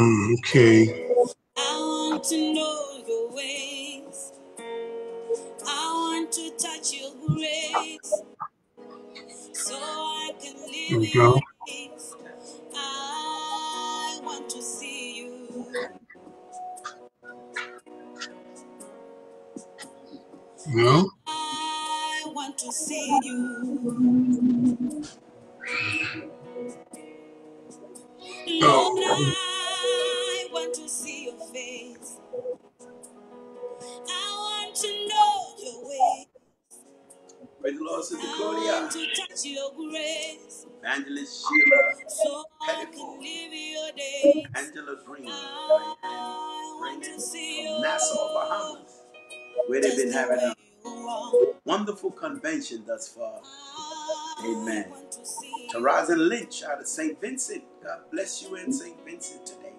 Mm, okay. I want to know your ways. I want to touch your grace so I can live we go. Rosin Lynch out of St. Vincent. God bless you in St. Vincent today.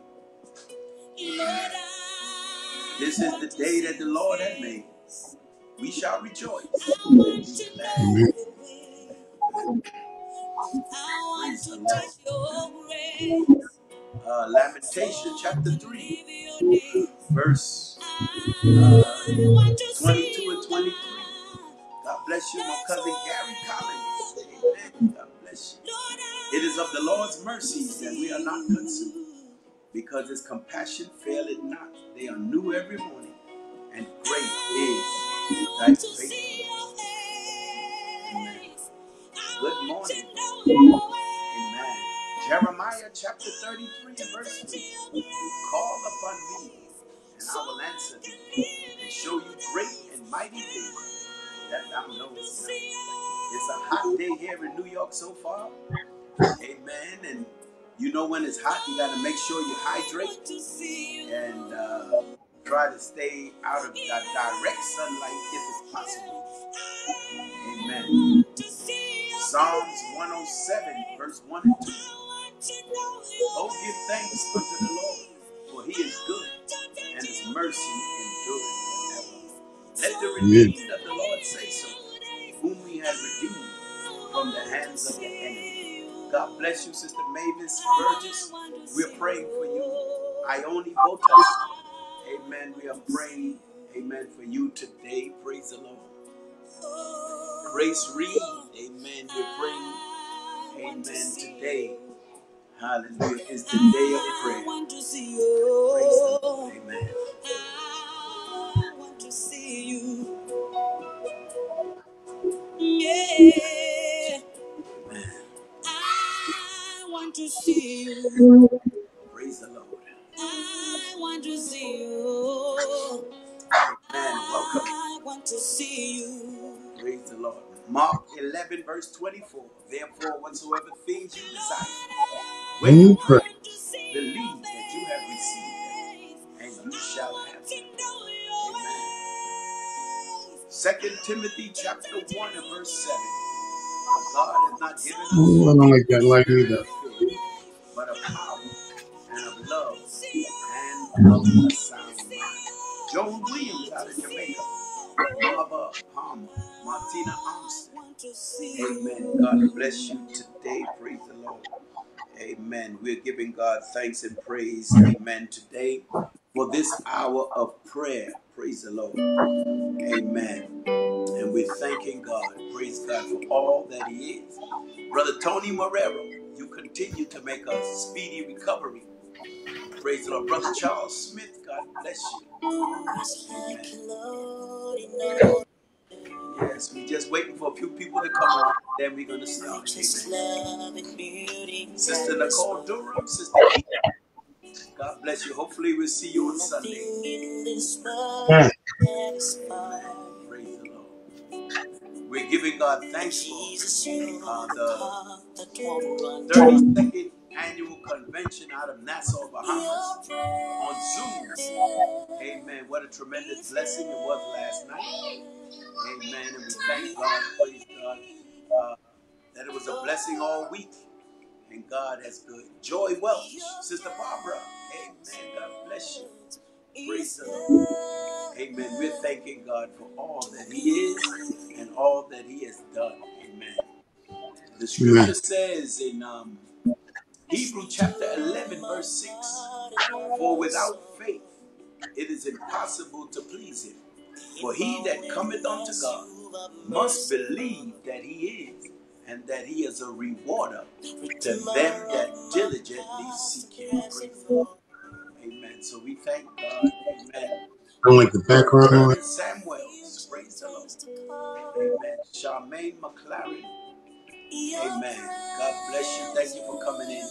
This is the day that the Lord has made. We shall rejoice I want to amen. your way. I want Praise the to Lord. touch your grace Uh, Lamentation chapter 3, live your days. verse uh, I want to see 22 and 23. God. Bless you, my cousin Gary Collins. Amen. God bless you. Lord, It is of the Lord's mercies that we are not consumed, because his compassion faileth not. They are new every morning, and great is thy want to see faithfulness. Good morning. Amen. Jeremiah chapter 33 and verse touch 3. Call upon me, and I will answer thee, and show you great and mighty things that thou knowest not. It's a hot day here in New York so far. Amen. And you know when it's hot, you got to make sure you hydrate want to see you. and uh, try to stay out of that direct sunlight if it's possible. Amen. want to see your Psalms 107, verse 1 and 2. I want to know your Oh, give thanks unto the Lord, for he is good, and his mercy endureth forever. Let the redeemed of the Lord say so, whom he has redeemed from the hands of the enemy. God bless you, Sister Mavis Burgess. We're praying for you. Ione Botas. Amen. We are praying, amen, for you today. Praise the Lord. Grace Reed. Amen. We're praying, amen, today. Hallelujah. Is the day of prayer. Praise the Lord. Amen. I want to see you. Yeah. Want to see you. Praise the Lord. I want to see you. Amen. Welcome. I want to see you. Praise the Lord. Mark 11, verse 24. Therefore, whatsoever things you desire, when When you you pray, pray, believe that you have received them, and you shall have them. Amen. Second Timothy chapter 1 and verse 7. For God has not given us Ooh, I don't like that a light spirit either. of fear, but of power and of love and of a sound mind. Joan Williams out of Jamaica. Mama Palmer. Martina Armstead. Amen. God bless you today. Praise the Lord. Amen. We're giving God thanks and praise. Amen. Today for this hour of prayer. Praise the Lord. Amen. And we're thanking God. Praise God for all that He is. Brother Tony Morero, you continue to make a speedy recovery. Praise the Lord. Brother Charles Smith, God bless you. Amen. Yes, we're just waiting for a few people to come on. Then we're going to start. Amen. Sister Nicole Durham, Sister. God bless you. Hopefully, we'll see you on Sunday. Yeah. Amen. Praise the Lord. We're giving God thanks for uh, the 32nd annual convention out of Nassau, Bahamas on Zoom. Amen. What a tremendous blessing it was last night. Amen. And we thank God, praise God, uh, that it was a blessing all week. And God has good. Joy Welch, Sister Barbara. Amen. God bless you. Praise the Lord. Amen. We're thanking God for all that He is and all that He has done. Amen. The scripture Amen. says in um, Hebrew chapter 11, verse 6. For without faith it is impossible to please him. For he that cometh unto God must believe that he is, and that he is a rewarder to them that diligently seek him. Praise the Lord. Amen. So we thank God. Amen. I like the background on Samuels. Praise the Lord. Amen. Charmaine McLaren. Amen. God bless you. Thank you for coming in.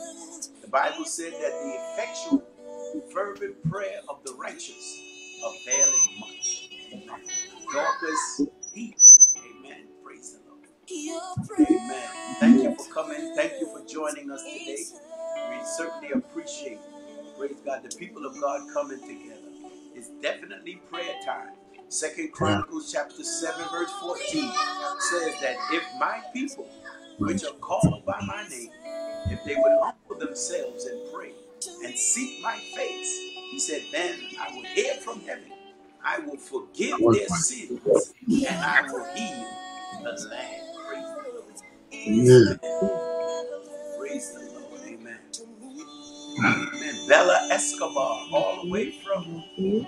The Bible said that the effectual, fervent prayer of the righteous availeth much. Amen. Dorcas peace. Amen. Praise the Lord. Amen. Thank you for coming. Thank you for joining us today. We certainly appreciate, praise God, the people of God coming together. It's definitely prayer time. Second Chronicles chapter 7, verse 14 says that if my people, which are called by my name, if they would humble themselves and pray and seek my face, he said, then I will hear from heaven. I will forgive their sins and I will heal the land. Praise the Bella Escobar, all the way from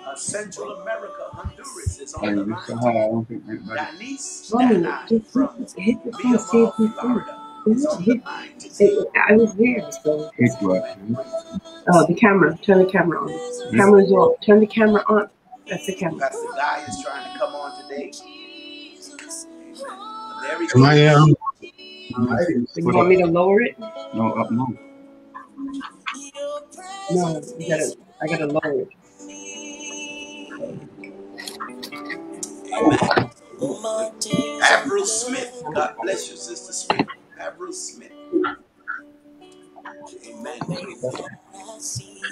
uh, Central America, Honduras, is on the line. Hall, I don't think that- that- Denise Mommy, Danai from hit, hit the phone, see if Miramar. Florida, is on the line today. It, I was there, so. Hit what? Amen. Praise the Lord. Oh, the camera. Turn the camera on. Hmm? Camera's on. Turn the camera on. That's the camera. Pastor Guy is trying to come on today. There he Am I goes. um? So you want me to lower it? No, up no. No, you gotta. I gotta lower it. Amen. Avril Smith. God bless you, Sister Smith. Avril Smith. Amen. Praise the Lord.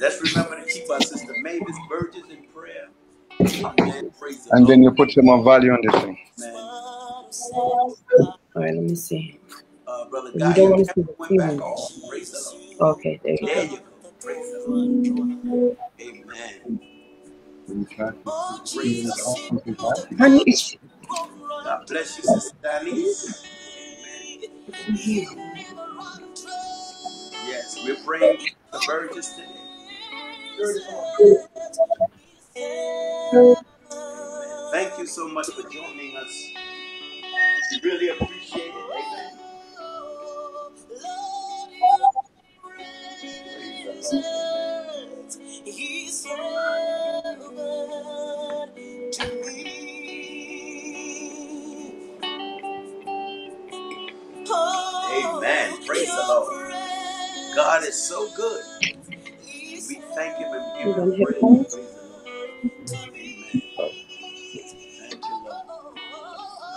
Let's remember to keep our sister Mavis Burgess in prayer. Amen. Praise the And then you put some more value on this thing. Amen. All right, let me see. Uh, Brother You Guy, don't want to see the went back off. Praise the Lord. Okay, there you There go. you go. Praise the Lord. Amen. We try to Praise do the this Lord. awesome thing back. Honey, it's God bless you, Sister Denise. Amen. Yes, we're praying for the Burgess today. Amen. Thank you so much for joining us. We really appreciate it. Amen. Praise the Lord. He's so to me. Oh, Amen. Praise the Lord. God is so good. We thank Him and we you give on Him praise. headphones. Praise the Lord. Amen. Thank you, Lord.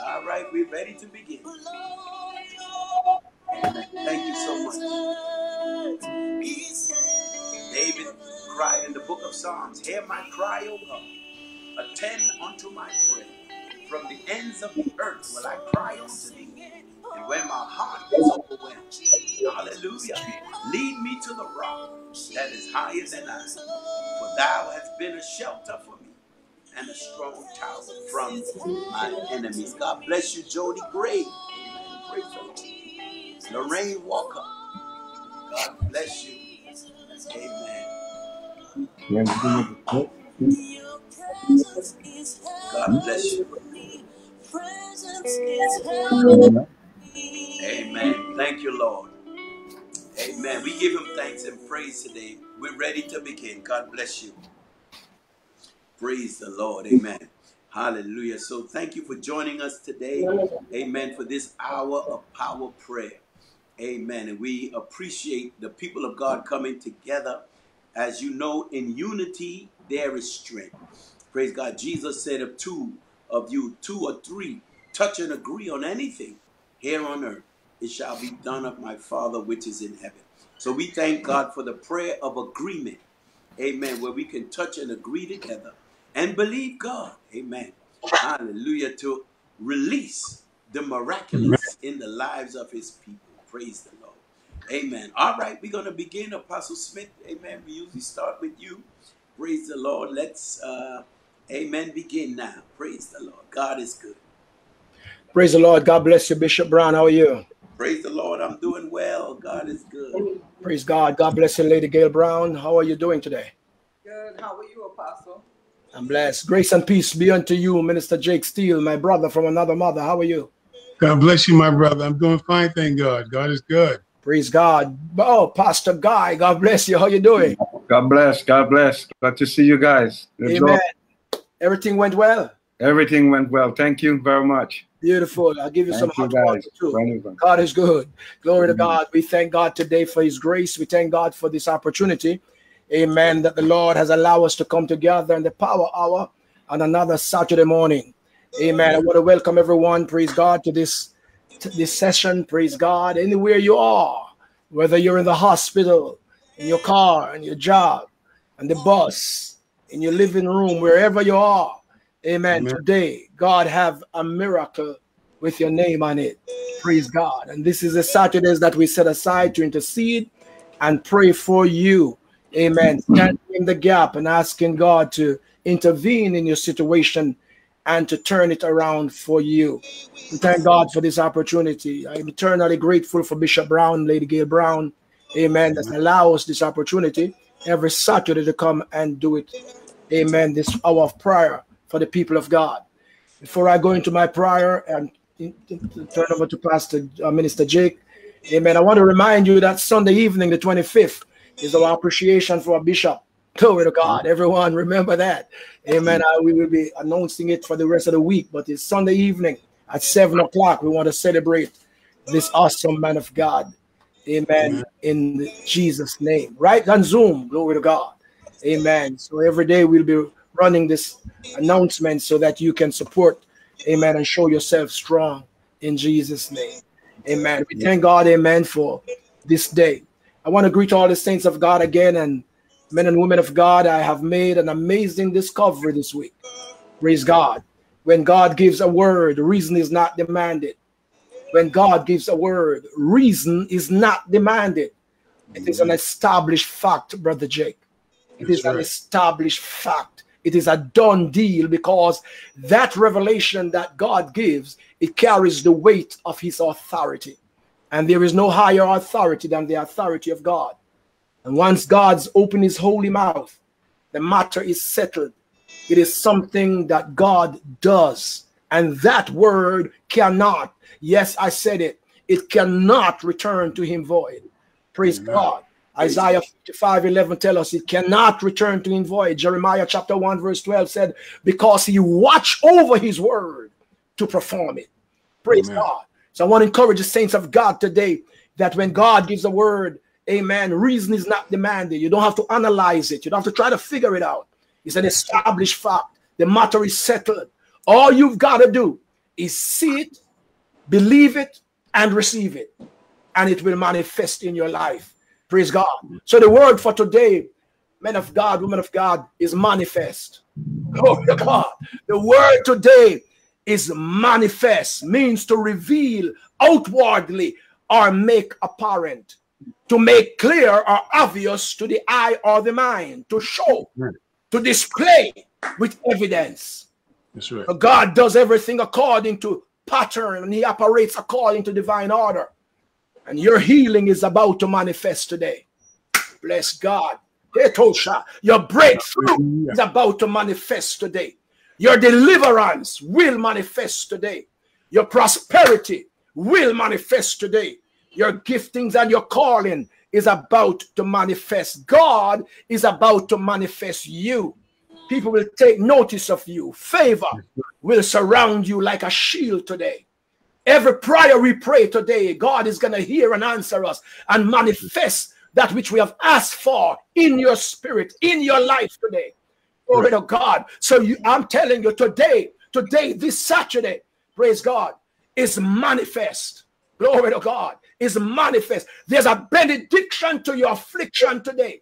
All right, we're ready to begin. Amen. Thank you so much. Cried in the book of Psalms, Hear my cry, O God. Attend unto my prayer. From the ends of the earth will I cry unto thee. And when my heart is overwhelmed, hallelujah, lead me to the rock that is higher than I. For thou hast been a shelter for me and a strong tower from my enemies. God bless you, Jody Gray. Lorraine Walker. God bless you. Amen. God bless you. Amen. Thank you, Lord. Amen. We give him thanks and praise today. We're ready to begin. God bless you. Praise the Lord. Amen. Hallelujah. So thank you for joining us today. Amen. For this hour of power prayer. Amen. And we appreciate the people of God coming together. As you know, in unity, there is strength. Praise God. Jesus said, If two of you, two or three, touch and agree on anything here on earth, it shall be done of my Father which is in heaven. So we thank God for the prayer of agreement. Amen. Where we can touch and agree together and believe God. Amen. Hallelujah. To release the miraculous in the lives of his people. Praise the Lord. Amen. All right, we're going to begin, Apostle Smith. Amen. We usually start with you. Praise the Lord. Let's, uh, amen, begin now. Praise the Lord. God is good. Praise the Lord. God bless you, Bishop Brown. How are you? Praise the Lord. I'm doing well. God is good. Praise God. God bless you, Lady Gail Brown. How are you doing today? Good. How are you, Apostle? I'm blessed. Grace and peace be unto you, Minister Jake Steele, my brother from another mother. How are you? God bless you, my brother. I'm doing fine, thank God. God is good. Praise God. Oh, Pastor Guy, God bless you. How you doing? God bless. God bless. Glad to see you guys. It's Amen. all- Everything went well. Everything went well. Thank you very much. Beautiful. I'll give you some Thank you hot water too. Wonderful. God is good. Glory to Mhm. God. We thank God today for His grace. We thank God for this opportunity. Amen. That the Lord has allowed us to come together in the power hour on another Saturday morning. Amen. I want to welcome everyone, praise God, to this this session. Praise God. Anywhere you are, whether you're in the hospital, in your car, in your job, on the bus, in your living room, wherever you are. Amen. Amen. Today, God have a miracle with your name on it. Praise God. And this is the Saturdays that we set aside to intercede and pray for you. Amen. Mm. Standing in the gap and asking God to intervene in your situation and to turn it around for you. We thank God for this opportunity. I'm eternally grateful for Bishop Brown, Lady Gail Brown. Amen. That allow us this opportunity every Saturday to come and do it. Amen. This hour of prayer for the people of God. Before I go into my prayer and turn over to Pastor uh, Minister Jake, Amen. I want to remind you that Sunday evening, the 25th, is our appreciation for our bishop. Glory to God. Everyone, remember that. Amen. Uh, we will be announcing it for the rest of the week, but it's Sunday evening at 7 o'clock. We want to celebrate this awesome man of God. Amen. In Jesus' name. Right on Zoom. Glory to God. Amen. So every day we'll be running this announcement so that you can support, amen, and show yourself strong in Jesus' name. Amen. We thank God, amen, for this day. I want to greet all the saints of God again and men and women of God. I have made an amazing discovery this week. Praise God. When God gives a word, reason is not demanded. When God gives a word, reason is not demanded. It is an established fact, Brother Jake. It is That's an right. established fact. It is a done deal because that revelation that God gives, it carries the weight of his authority. And there is no higher authority than the authority of God. And once God's opened his holy mouth, the matter is settled. It is something that God does. And that word cannot, yes, I said it, it cannot return to him void. Praise Amen. God. Isaiah 55 11 tell us it cannot return to him void. Jeremiah chapter 1, verse 12 said, Because he watched over his word to perform it. Praise Amen. God. So I want to encourage the saints of God today that when God gives a word, amen, reason is not demanded. You don't have to analyze it, you don't have to try to figure it out. It's an established fact. The matter is settled. All you've got to do is see it, believe it, and receive it, and it will manifest in your life. Praise God. So the word for today, men of God, women of God, is manifest. To God. The word today is manifest, means to reveal outwardly or make apparent, to make clear or obvious to the eye or the mind, to show, to display with evidence. That's right. But God does everything according to pattern and he operates according to divine order. And your healing is about to manifest today. Bless God. Your breakthrough is about to manifest today. Your deliverance will manifest today. Your prosperity will manifest today. Your giftings and your calling is about to manifest. God is about to manifest you. People will take notice of you. Favor will surround you like a shield today. Every prayer we pray today, God is going to hear and answer us and manifest that which we have asked for in your spirit, in your life today. Glory to God. So you, I'm telling you today, today, this Saturday, praise God, is manifest. Glory to God, is manifest. There's a benediction to your affliction today.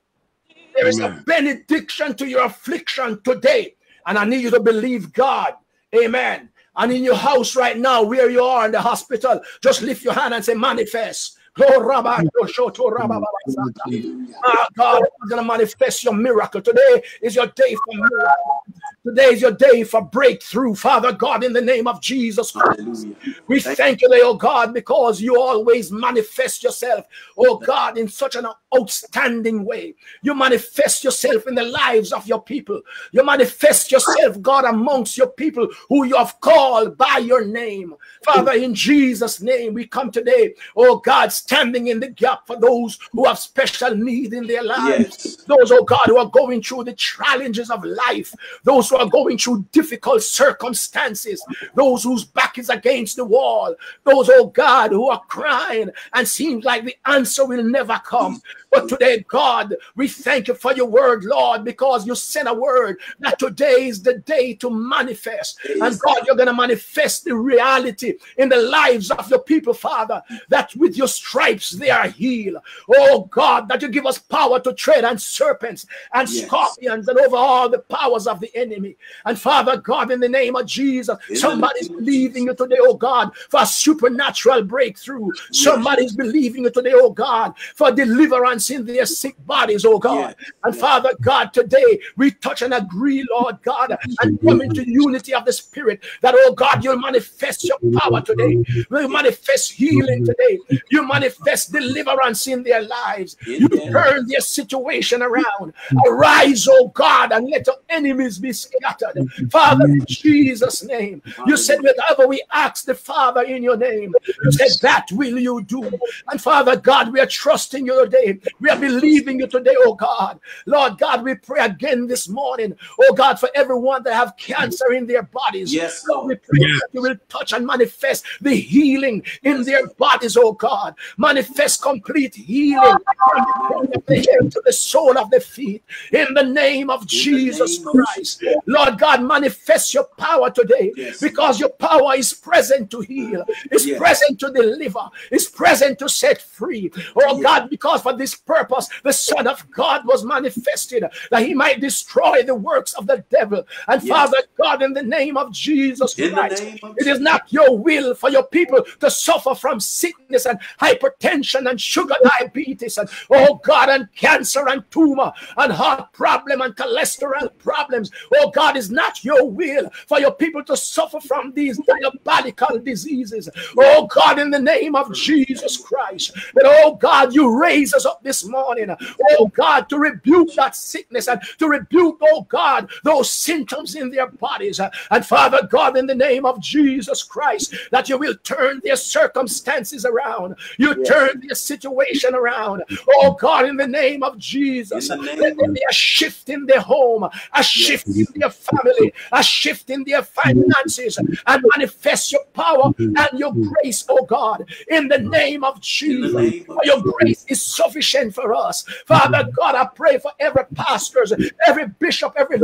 There is a benediction to your affliction today. And I need you to believe God. Amen. And in your house right now, where you are in the hospital, just lift your hand and say, manifest. Lord, Rabba, Yoshoto, Rabba, Baba, Sata. Ah, God is going to manifest your miracle. Today is your day for miracle. Today is your day for breakthrough, Father God, in the name of Jesus Christ. Hallelujah. We thank you, oh God, because you always manifest yourself, oh God, in such an outstanding way. You manifest yourself in the lives of your people. You manifest yourself, God, amongst your people who you have called by your name. Father, in Jesus' name, we come today, oh God, standing in the gap for those who have special need in their lives. Yes. Those, oh God, who are going through the challenges of life. Those who are going through difficult circumstances. Those whose back is against the wall. Those, oh God, who are crying and seems like the answer will never come. But today, God, we thank you for your word, Lord, because you sent a word that today is the day to manifest. And God, you're going to manifest the reality in the lives of your people, Father, that with your stripes they are healed. Oh God, that you give us power to tread on serpents and Yes. scorpions and over all the powers of the enemy. And Father God, in the name of Jesus, somebody's believing you today, oh God, for a supernatural breakthrough. Somebody's believing you today, oh God, for deliverance in their sick bodies, oh God. And Father God, today we touch and agree, Lord God, and come into unity of the Spirit that, oh God, you'll manifest your power today. You manifest healing today. You manifest deliverance in their lives. You turn their situation around. Arise, oh God, and let your enemies be scattered. Father, in Jesus' name. You said, whatever we ask the Father in your name, you said, that will you do. And Father God, we are trusting you today. We are believing you today, oh God. Lord God, we pray again this morning, oh God, for everyone that have cancer in their bodies. Yes, Lord, we pray that you will touch and manifest the healing in their bodies, oh God. Manifest complete healing from the crown of the head to the sole of the feet. In the name of Jesus name of Christ. Lord God, manifest your power today Yes. because your power is present to heal, is Yes. present to deliver, is present to set free. Oh Yes. God, because for this purpose, the Son of God was manifested that he might destroy the works of the devil. And. Father God, in the name of Jesus In Christ, of it is not your will for your people to suffer from sickness and hypertension and sugar diabetes and oh God and cancer and tumor and heart problem and cholesterol problems. Oh God, is not your will for your people to suffer from these diabolical diseases. Oh God, in the name of Jesus Christ, that oh God, you raise us up this morning. Oh God, to rebuke that sickness and to rebuke, oh God, those symptoms in their bodies. And Father God, in the name of Jesus Christ, that you will turn their circumstances around. You turn their situation around. Oh God, in the name of Jesus, name let there be a shift in their home, a shift in their family, a shift in their finances, and manifest your power and your grace, oh God, in the name of Jesus. For your grace is sufficient for us. Father God, I pray for every pastors, every bishop, every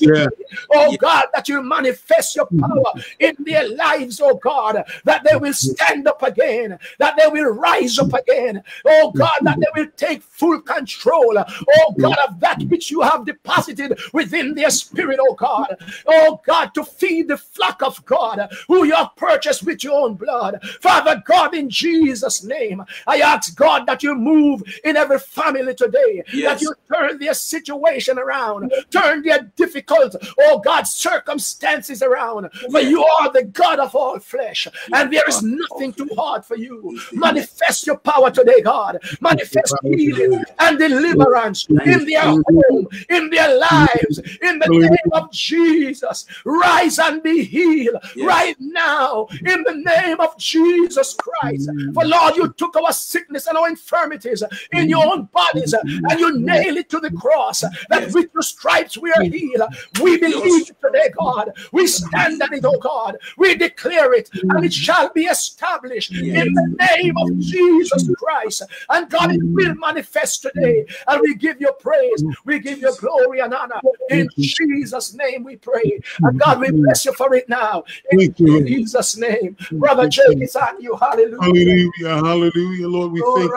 yeah. oh God, that you manifest your power in their lives, oh God, that they will stand up again, that they will rise up again, oh God, that they will take full control, oh God, of that which you have deposited within their spirit, oh God, oh God, to feed the flock of God who you have purchased with your own blood. Father God, in Jesus' name, I ask God that you move in every family today, that you turn their situation around, turn their difficult, oh God, circumstances around. For you are the God of all flesh, and there is nothing too hard for you. Manifest your power today, God. Manifest healing and deliverance in their home, in their lives, in the name of Jesus. Rise and be healed Yes. right now in the name of Jesus Christ. Mm. For Lord, you took our sickness and our infirmities in your own bodies mm. and you nailed it to the cross. That Yes. with your stripes we are healed. We believe today, God. We stand on it, oh God. We declare it and it mm. shall be established in the name of Jesus Christ. And God, it will manifest today. And we give you praise. We give you glory and honor. In Jesus' name we pray. And God, we bless you for it now. In Jesus' name. Brother Jake, it's on you. Hallelujah. Hallelujah, hallelujah, Lord. We Oh, thank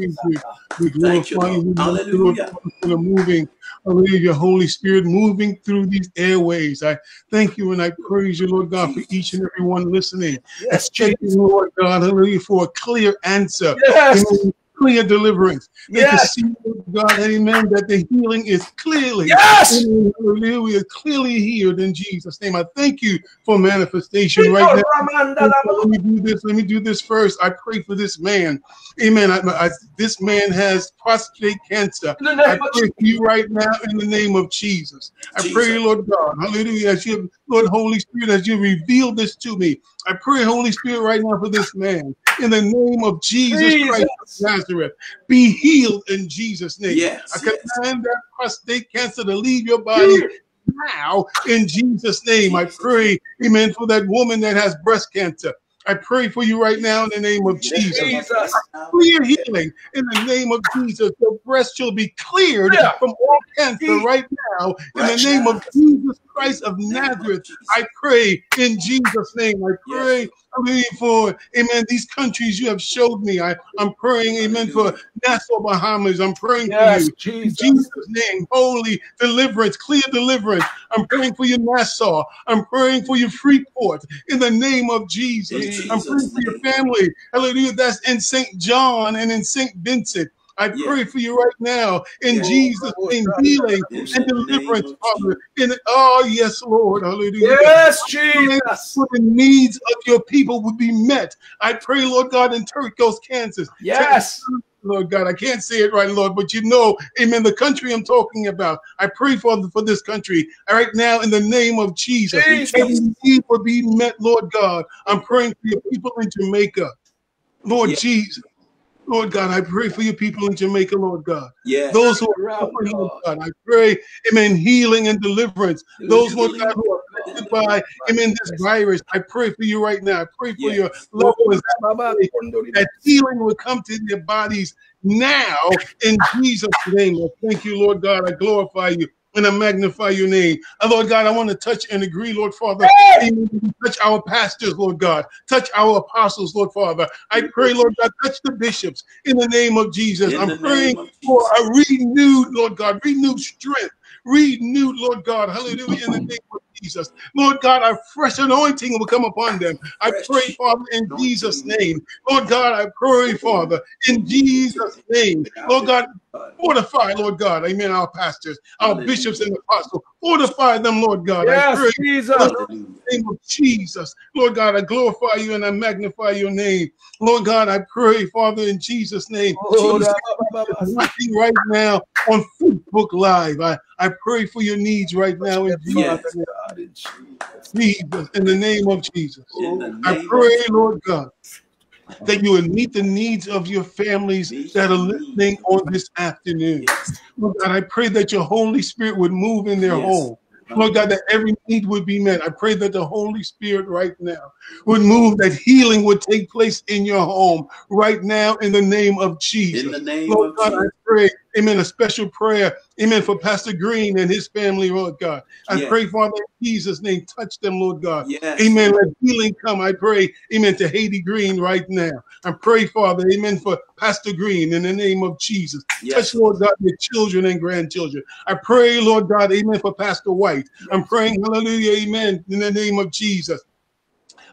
you. We. We Thank you, glorify you. Lord. We thank you, Hallelujah. For moving. Hallelujah, Holy Spirit moving through these airways. I thank you and I praise you, Lord God, for each and every one listening. Yes, Jesus. Lord God, hallelujah, for a clear answer. Yes. Clear deliverance. They can Yes. see, Lord God, amen, that the healing is clearly, Yes. amen, hallelujah, clearly healed in Jesus' name. I thank you for manifestation right now. Let me do this. Let me do this first. I pray for this man. Amen. I, I- this man has prostate cancer. I pray for you right now in the name of Jesus. I pray, Lord God, hallelujah, as you, Lord Holy Spirit, as you reveal this to me. I pray, Holy Spirit, right now for this man. In the name of Jesus, Christ of Nazareth, be healed in Jesus' name. Yes, I yes. command that prostate cancer to leave your body now in Jesus' name. I pray, amen, for that woman that has breast cancer. I pray for you right now in the name of Jesus. Jesus. Clear healing in the name of Jesus. Your breast shall be cleared Yeah. from all cancer right now in the name of Jesus Christ of In the name of Nazareth. I pray in Jesus' name. I pray, for, amen, these countries you have showed me. I, I'm praying, amen, for Nassau, Bahamas. I'm praying Yes, for you. In Jesus. Jesus' name, holy deliverance, clear deliverance. I'm praying for you, Nassau. I'm praying for you, Freeport, in the name of Jesus. In I'm praying for your family. Hallelujah. That's in St. John and in St. Vincent. I Yes. pray for you right now in Yes. Jesus' name, healing In and deliverance, Father. In oh yes, Lord, hallelujah. Yes, Jesus. For the needs of your people would be met. I pray, Lord God, in Turcos, Kansas. Yes. Lord God, I can't say it right, Lord, but you know, amen, the country I'm talking about. I pray for, for this country right now in the name of Jesus. Jesus. Every need will be met, Lord God. I'm praying for your people in Jamaica. Lord Yes. Jesus. Lord God, I pray for your people in Jamaica, Lord God. Yes. Those who are Around suffering, Lord God. I pray, amen, healing and deliverance. Those, Lord God, who are affected by, amen, this virus, I pray for you right now. I pray for your Yes. loved ones that healing will come to their bodies now in Jesus' name. I thank you, Lord God. I glorify you and I magnify your name. And Lord God, I want to touch and agree, Lord Father. Amen. Touch our pastors, Lord God. Touch our apostles, Lord Father. I pray, Lord God, touch the bishops in the name of Jesus. In I'm praying name of for a renewed, Lord God, renewed strength. Renewed, Lord God, hallelujah, in the name of Jesus. Lord God, a fresh anointing will come upon them. I pray, Father, in. Jesus' name. Lord God, I pray, Father, in Jesus' name. Lord God, fortify, Lord God, amen, our pastors, our bishops and apostles. Fortify them, Lord God. I Yes, pray Jesus. Hallelujah. in the name of Jesus. Lord God, I glorify you and I magnify your name. Lord God, I pray, Father, in Jesus' name. Oh, Jesus, Rabba, watching right now on Facebook Live. I, I pray for your needs right now in Jesus' Yes. Name. In Jesus. Jesus, in the name of Jesus. The I pray, Lord God, that you would meet the needs of your families that are listening on this afternoon. Yes. Lord God, I pray that your Holy Spirit would move in their Yes. home. Lord God, that every need would be met. I pray that the Holy Spirit right now would move, that healing would take place in your home right now in the name of Jesus. In the name Lord of God, I pray, amen, a special prayer, amen, for Pastor Green and his family, Lord God. I Yes. pray, Father, in Jesus' name, touch them, Lord God. Yes. Amen. Let healing come. I pray, amen, to Haiti Green right now. I pray, Father, amen, for Pastor Green in the name of Jesus. Yes. Touch, Lord God, your children and grandchildren. I pray, Lord God, amen, for Pastor White. I'm praying, hallelujah, amen, in the name of Jesus.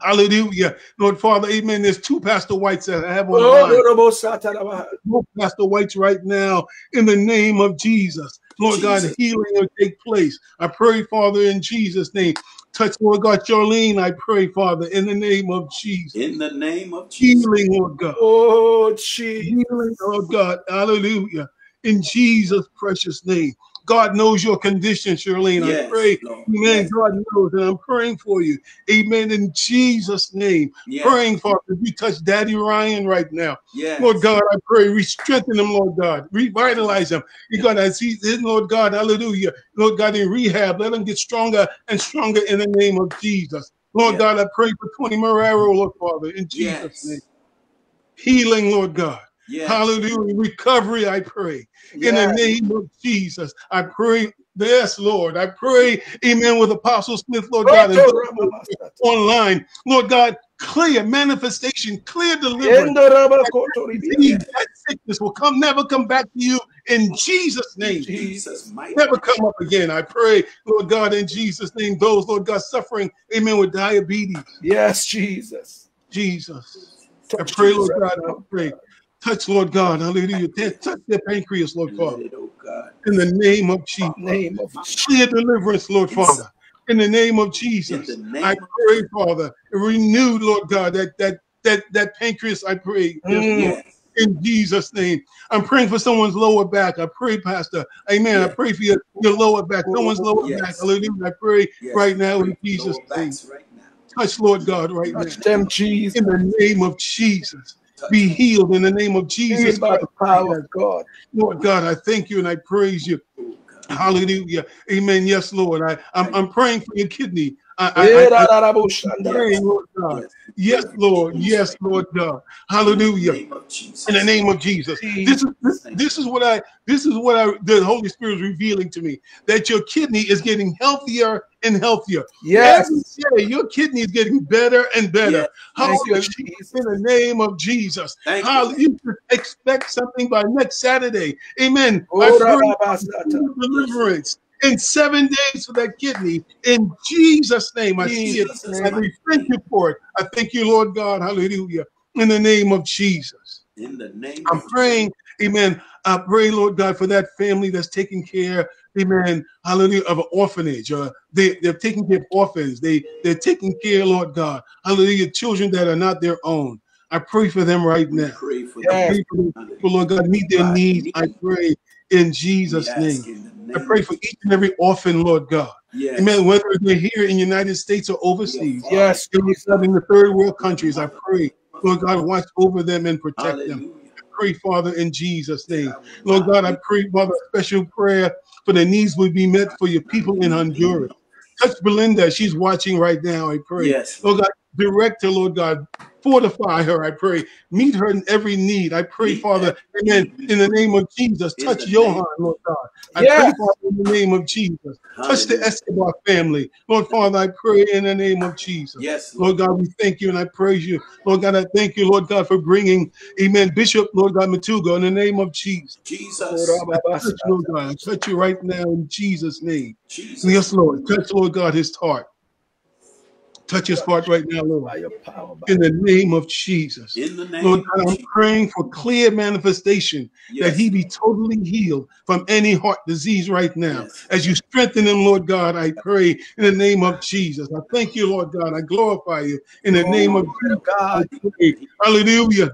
Hallelujah. Lord Father, amen. There's two Pastor Whites that I have on the Oh, line. Rabba, Satana. Both Pastor Whites right now in the name of Jesus. Lord God, Jesus. healing will take place. I pray, Father, in Jesus' name. Touch, Lord God, Charlene, I pray, Father, in the name of Jesus. In the name of Jesus. Healing, Lord God. Oh, Jesus. Healing, Lord God. Hallelujah. In Jesus' precious name. God knows your condition, Charlene. I pray, Lord. amen. Yes. God knows, and I'm praying for you. Amen. In Jesus' name. Yes. Praying, for you touch Daddy Ryan right now. Yes. Lord God, I pray, re-strengthen him, Lord God. Revitalize him. You God, as he's in, Lord God, hallelujah. Lord God, in rehab, let him get stronger and stronger in the name of Jesus. Lord Yes. God, I pray for Tony Marrero, Lord Father, in Jesus' name. Healing, Lord God. Yes. Hallelujah. Recovery, I pray. In the name of Jesus, I pray. Yes, Lord. I pray, amen, with Apostle Smith, Lord God, and online. Lord God, clear manifestation, clear deliverance. Endo, Rabba, Kotori, Disease, That sickness will come, never come back to you in Jesus' name. Jesus' Never come up again. I pray, Lord God, in Jesus' name, those, Lord God, suffering, amen, with diabetes. Yes, Jesus. Jesus. I pray, Lord God, I pray. Touch, Lord God, hallelujah. Touch their pancreas, Lord Father. Let it, oh God. In the name of Jesus. Name of Clear deliverance, Lord Father. In the name of Jesus. Name I of pray, Father, renew, Lord God, that that that that pancreas, I pray. Mm. In Jesus' name. I'm praying for someone's lower back. I pray, Pastor. Amen. I pray for your, your lower back. Someone's lower Yes. back. Hallelujah. I pray Yes. right now in Jesus' name. right. Touch, Lord God, right now. touch them, Jesus. In the name of Jesus. Be healed in the name of Jesus by the power of God. Lord God, I thank you and I praise you. Oh Hallelujah. Amen. Yes, Lord. I, I'm, I'm praying for your kidney. I, Yes. Lord. Yes, Lord God. Hallelujah. In the name of Jesus. In the name of Jesus. This is this, this is what I this is what I the Holy Spirit is revealing to me that your kidney is getting healthier and healthier. Yes. Every day your kidney is getting better and better. Yes. Hallelujah. In the name of Jesus. Thank you. Hallelujah. You should expect something by next Saturday. Amen. Oh, da, pray da, ba, sa, ta. for deliverance in seven days for that kidney. In Jesus' name, I see it. Jesus' I thank you for it. I thank you, Lord God. Hallelujah. In the name of Jesus. In the name I'm of praying, amen. I pray, Lord God, for that family that's taking care, amen, hallelujah, of an orphanage. Uh, they, they're taking care of orphans. They, they're taking care, Lord God, hallelujah, children that are not their own. I pray for them right We now. pray for I Yes. pray for them, Lord God, meet their needs. I pray in We Jesus' ask name. I pray for each and every orphan, Lord God. Yes. Amen. Whether they're here in the United States or overseas. Yes, God, in the third world countries, I pray, Lord God, watch over them and protect them. Hallelujah. Pray, Father, in Jesus' name. I Lord God, I pray, Father, special prayer for the needs will be met for your people in Honduras. Touch Belinda. She's watching right now. I pray. Yes. Lord God, direct her, Lord God. Fortify her, I pray. Meet her in every need. I pray, Father, amen. In the name of Jesus, touch Johan, Lord God. I Yes. pray, Father, in the name of Jesus. Touch the. Escobar family. Lord Father, I pray in the name of Jesus. Yes, Lord. Lord God, we thank you and I praise you. Lord God, I thank you, Lord God, for bringing, amen, Bishop, Lord God, Matuga, in the name of Jesus. Jesus. ba, ba, Touch, Lord. God. I touch you right now in Jesus' name. Jesus. Yes, Lord. Touch, Lord God, his heart. Touch his heart right now, Lord. By your power, by In the name of Jesus. In the name Lord God, I'm praying for clear manifestation Yes. that he be totally healed from any heart disease right now. Yes. As you strengthen him, Lord God, I pray in the name of Jesus. I thank you, Lord God. I glorify you in the name of. I. Hallelujah.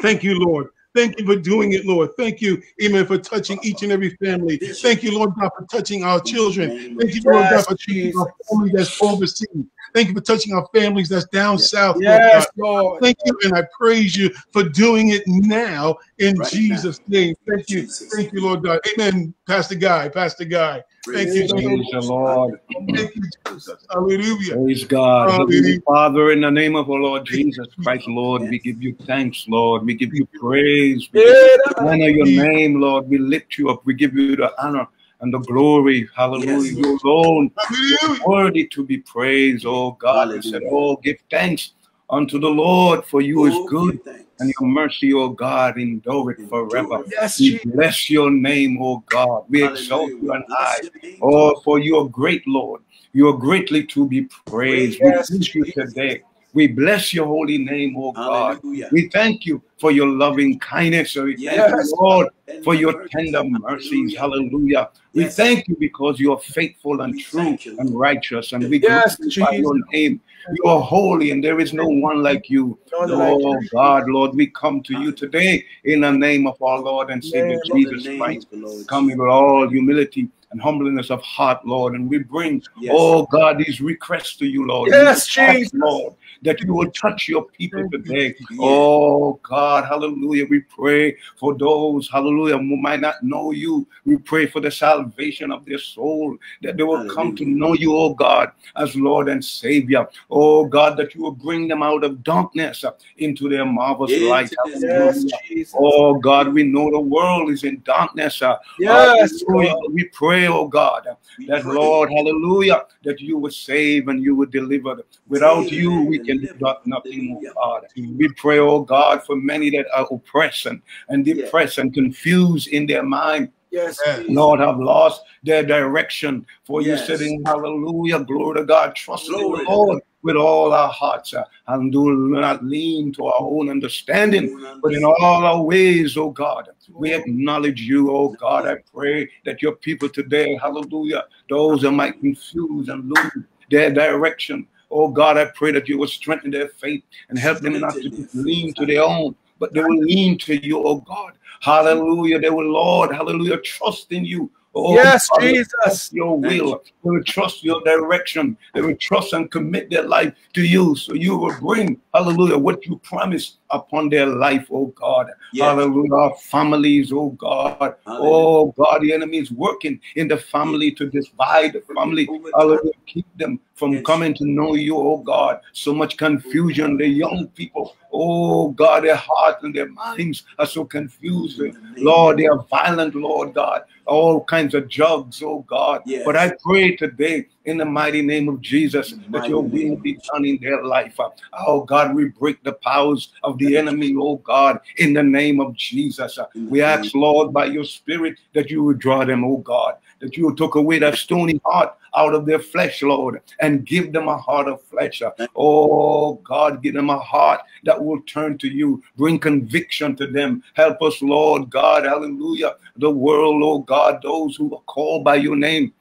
Thank you, Lord. Thank you for doing it, Lord. Thank you, amen, for touching each and every family. Thank you, Lord God, for touching our children. Thank you, Lord God, for touching our family that's overseas. Thank you for touching our families that's down Yes. south, Yes, God. Lord. Thank you, and I praise you for doing it now in Right Jesus' name. Thank you. Jesus. Thank you, Lord God. Amen, Pastor Guy, Pastor Guy. Thank you, Jesus. The Lord. Thank you, Jesus. Hallelujah. Praise God. Hallelujah. Father, in the name of our Lord Jesus Christ, Lord, we give you thanks, Lord. We give you praise. We you honor your name, Lord. We lift you up. We give you the honor and the glory. Hallelujah. Yes, You alone Hallelujah. worthy to be praised, oh God. We said, oh, give thanks unto the Lord, for you is Oh, good, and your mercy, oh God, endure it forever. Yes, We bless your name, oh God. We Hallelujah. exalt you and your. Oh, for you are great, Lord. You are greatly to be praised. We Yes, bless you today. We bless your holy name, oh God. Hallelujah. We thank you for your loving kindness. We thank you, Lord, for your tender mercies. Hallelujah. We Yes. thank you because you are faithful and We true and righteous, and we Yes, glorify your name. You are holy, and there is no one like you. Like Oh. God, Lord, we come to you today in the name of our Lord and Savior the Jesus Christ. Lord Coming with all humility and humbleness of heart, Lord, and we bring, Yes. oh God, these requests to you, Lord. Yes, Jesus. Lord, that you will touch your people today. Yes. Oh God, hallelujah. We pray for those, hallelujah, who might not know you. We pray for the salvation of their soul, that they will come to know you, oh God, as Lord and Savior. Oh God, that you will bring them out of darkness uh, into their marvelous Into light. Yes, Jesus. Oh God, we know the world is in darkness. uh, Yes, hallelujah. God. We pray, oh God, We that pray. Lord, hallelujah, that you would save and you would deliver. Without Save you, we can do deliver. not- nothing, oh God. We pray, oh God, for many that are oppressed and, and Yes. depressed and confused in their mind. Yes, Yes. Lord, have lost their direction. For Yes. you sitting, hallelujah, glory to God, trust in the Glory to Lord with all our hearts uh, and do not lean to our own understanding, but in all our ways, oh God, we acknowledge you, oh God. I pray that your people today, hallelujah, those that might confuse and lose their direction, oh God, I pray that you will strengthen their faith and help them not to lean to their own, but they will lean to you, oh God. Hallelujah. They will, Lord, hallelujah, trust in you. Oh, Yes, God, Jesus. Your will. They will trust your direction. They will trust and commit their life to you. So you will bring, hallelujah, what you promised upon their life, oh God. Yes. Hallelujah. Our families, oh God. Oh God, the enemy is working in the family to divide the family. Hallelujah. Keep them from coming to know you, oh God. So much confusion. The young people, oh God, their hearts and their minds are so confused. Lord, they are violent, Lord God. All kinds of drugs, oh God. Yes. But I pray today in the mighty name of Jesus that your will be done in their life. Oh God, we break the powers of the enemy, oh God, in the name of Jesus. We ask, Lord, by your spirit that you would draw them, oh God, that you would take away that stony heart out of their flesh, Lord, and give them a heart of flesh. Oh God, give them a heart that will turn to you. Bring conviction to them. Help us, Lord God, hallelujah. The world, oh God, those who are called by your name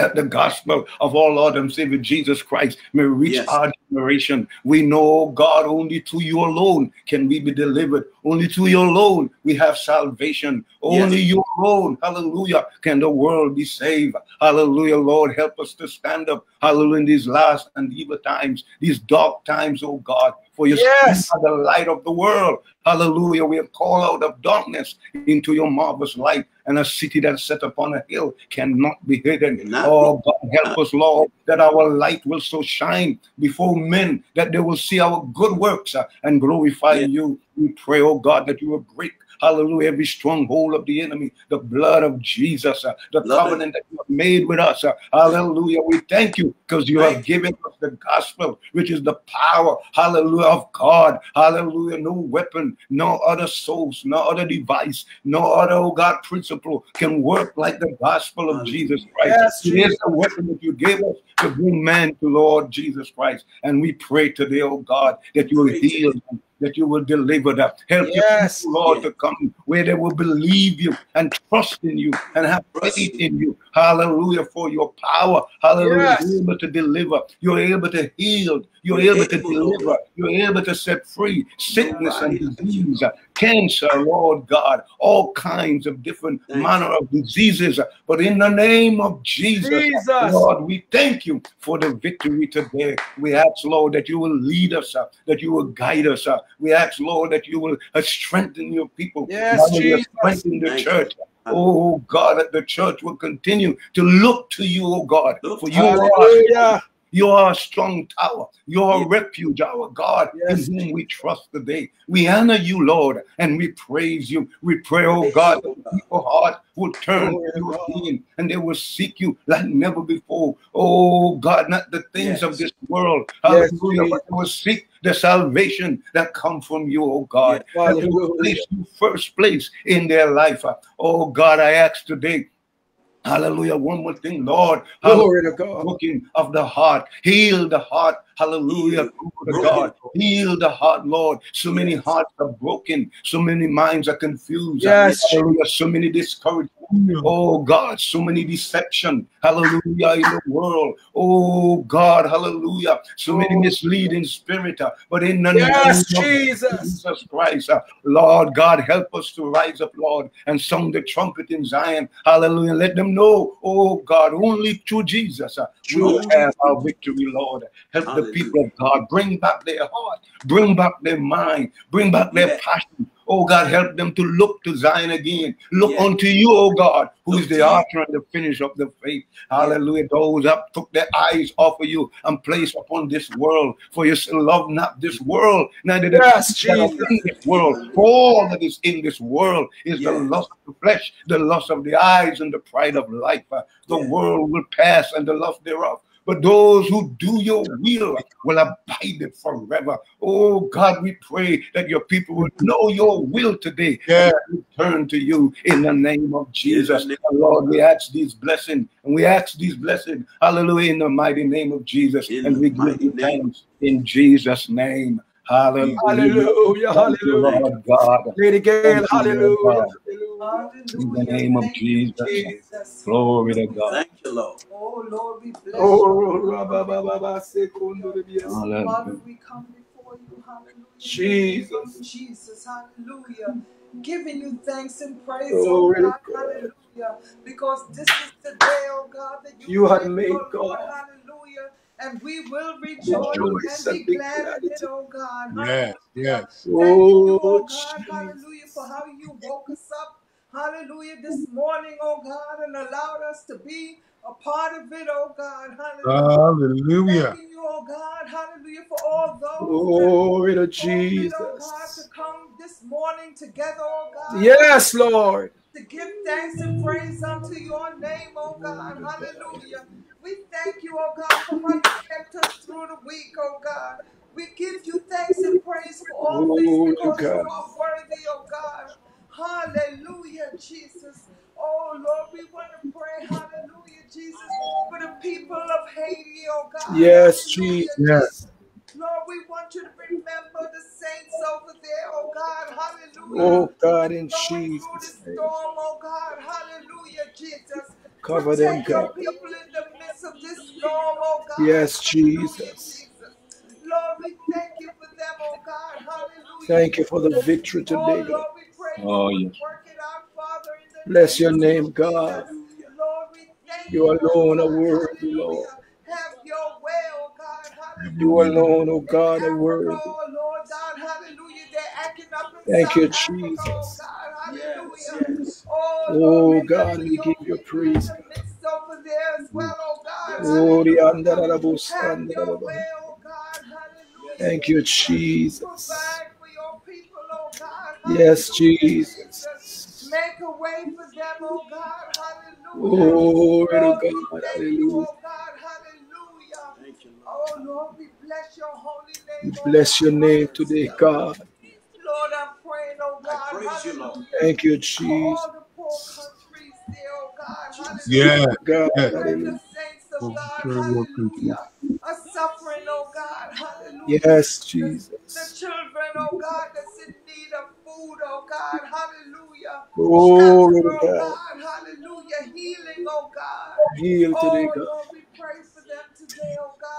that the gospel of our Lord and Savior Jesus Christ may reach Yes. our generation. We know, oh God, only to you alone can we be delivered. Only to you alone we have salvation. Only you alone, hallelujah, can the world be saved. Hallelujah, Lord, help us to stand up, hallelujah, in these last and evil times, these dark times, oh God. For your Yes. are the light of the world. Hallelujah. We are called out of darkness into your marvelous light. And a city that's set upon a hill cannot be hidden. Oh God, help us, Lord, that our light will so shine before men that they will see our good works uh, and glorify Yeah. you. We pray, oh God, that you will break. Hallelujah, every stronghold of the enemy, the blood of Jesus, uh, the Love it. covenant that you have made with us. uh, hallelujah. We thank you because you Thank have given us the gospel, which is the power, hallelujah, of God. Hallelujah. No weapon, no other source, no other device, no other, oh God, principle can work like the gospel of Jesus Christ. Yes, It is the weapon that you gave us to bring man to Lord Jesus Christ. And we pray today, oh God, that you will heal them, that you will deliver them. Help your Yes. people, Lord, Yes. to come where they will believe you and trust in you and have faith in you. Hallelujah for your power. Hallelujah. Yes. You're able to deliver. You're able to heal. You're able to deliver. You're able to set free sickness and disease, cancer, Lord God, all kinds of different manner of diseases. But in the name of Jesus, Jesus. Lord, we thank you for the victory today. We ask, Lord, that you will lead us, uh, that you will guide us. uh, We ask, Lord, that you will uh, strengthen your people. Yes. Jesus. Strengthen the Thank you. church. Oh God, that the church will continue to look to you, oh God, for you are Hallelujah. You are a strong tower. You are a refuge, our God, Yes, in whom we trust today. We honor you, Lord, and we praise you. We pray, oh God, that people's heart will turn to to you and they will seek you like never before. Oh God, not the things of this world. Yes, Hallelujah. But they will seek the salvation that comes from you, oh God. Yes. That they will place you first place in their life. Oh God, I ask today. Hallelujah. One more thing, Lord. Glory to God. Broken of the heart. Heal the heart. Hallelujah. Heal. Glory to Broken. God. Heal the heart, Lord. So many hearts are broken. So many minds are confused. Yes. Hallelujah. So many discouraged. Oh God, so many deception. Hallelujah in the world. Oh God, hallelujah. So many misleading spirit. uh, But in the Yes, name of Jesus. Christ, uh, Lord God, help us to rise up, Lord, and sound the trumpet in Zion. Hallelujah. Let them know, oh God, only through Jesus uh, we will have our victory, Lord. Help the Hallelujah. people of God bring back their heart, bring back their mind, bring back their Yeah. passion. Oh God, help them to look to Zion again. Look Yeah. unto you, oh God, who is the author and the finisher of the faith. Hallelujah. Those that took their eyes off of you and placed upon this world. For you still love not this world, neither the Yes, that in this world. For all that is in this world is the Yes. lust of the flesh, the lust of the eyes, and the pride of life. Uh, The Yeah. world will pass and the lust thereof. But those who do your will will abide it forever. Oh God, we pray that your people will know your will today. Yeah. Turn to you in the name of Jesus. Lord, we ask these blessings and we ask these blessings. Hallelujah in the mighty name of Jesus. In and we give you thanks in Jesus' name. Hallelujah. Hallelujah, Thank you, hallelujah. Lord God. Lady Gail, hallelujah. Hallelujah. In the name of Jesus. Jesus. Glory to God. Thank you, Lord. Oh Lord, we bless Oh, you. Rabba, Baba, Baba, Sekundu, Ribias. Father, we come before you, hallelujah. Jesus. In the name of Jesus, hallelujah. Giving you thanks and praise, oh Glory oh God, God. hallelujah. Because this is the day, oh God, that you, You have made, made, oh Lord, God. hallelujah. And we will rejoice Rejoice and and be be glad glad in in it, oh God, Yes, hallelujah. yes. Thanking you, oh Oh, God, oh, hallelujah, for how you woke us up, hallelujah, this morning, oh God, and allowed us to be a part of it, oh God, hallelujah. Hallelujah. Thanking you, oh God, hallelujah, for all those that Glory to told it, oh God, to come this morning together, oh God. Yes, Lord. To give thanks and praise unto your name, oh God. Hallelujah. We thank you, oh God, for how you kept us through the week, oh God. We give you thanks and praise for all things Glory to because you God. are worthy, oh God. Hallelujah, Jesus. Oh Lord, we want to pray, hallelujah, Jesus, for the people of Haiti, oh God. Yes, Hallelujah, Jesus. Yes. Lord, we want you to remember the saints over there, oh God, hallelujah. Oh, God, in Going through the Jesus' name. storm, oh God, hallelujah, Jesus. Cover them, Protect your God. people in the midst of this storm, oh God. Yes, Hallelujah, Jesus. Jesus. Lord, we thank you for them, oh God, hallelujah. Thank you for the victory Oh today, God. Lord, we pray Oh, you yes. work it out, Father, Bless your name, God. Lord, we thank You you, oh alone are worthy, Lord. Have your way, oh God, You alone, oh God, are Africa, worthy. oh Lord God, hallelujah. They're acting up in Thank you, South Africa, oh Jesus. God, Yes, hallelujah. yes. Oh Oh God, we give you people praise, the God. midst over there as well, oh God, Yes, Oh, the under the bus, under the bus. oh God, hallelujah. Thank you, Jesus. Jesus. Provide for your people, oh God, Yes, Jesus. Jesus. Make a way for them, oh God, hallelujah. Glory to Lord, we God. thank you, Hallelujah. oh God, hallelujah. Thank you, Lord. We bless your holy name, oh bless your name today. God. Lord, I'm praying, oh I praise you, Lord. Thank you, Jesus. all the poor countries oh God, Jesus. Yes. hallelujah. God, Yes. Where the hallelujah. saints of God, third world country. hallelujah, are suffering, oh God, hallelujah. Yes, The, Jesus. the children, oh God, that's in need of food, oh God, hallelujah. Glory Shelter, to oh God. God, hallelujah. Healing, oh God. Heal today, Oh God. Lord,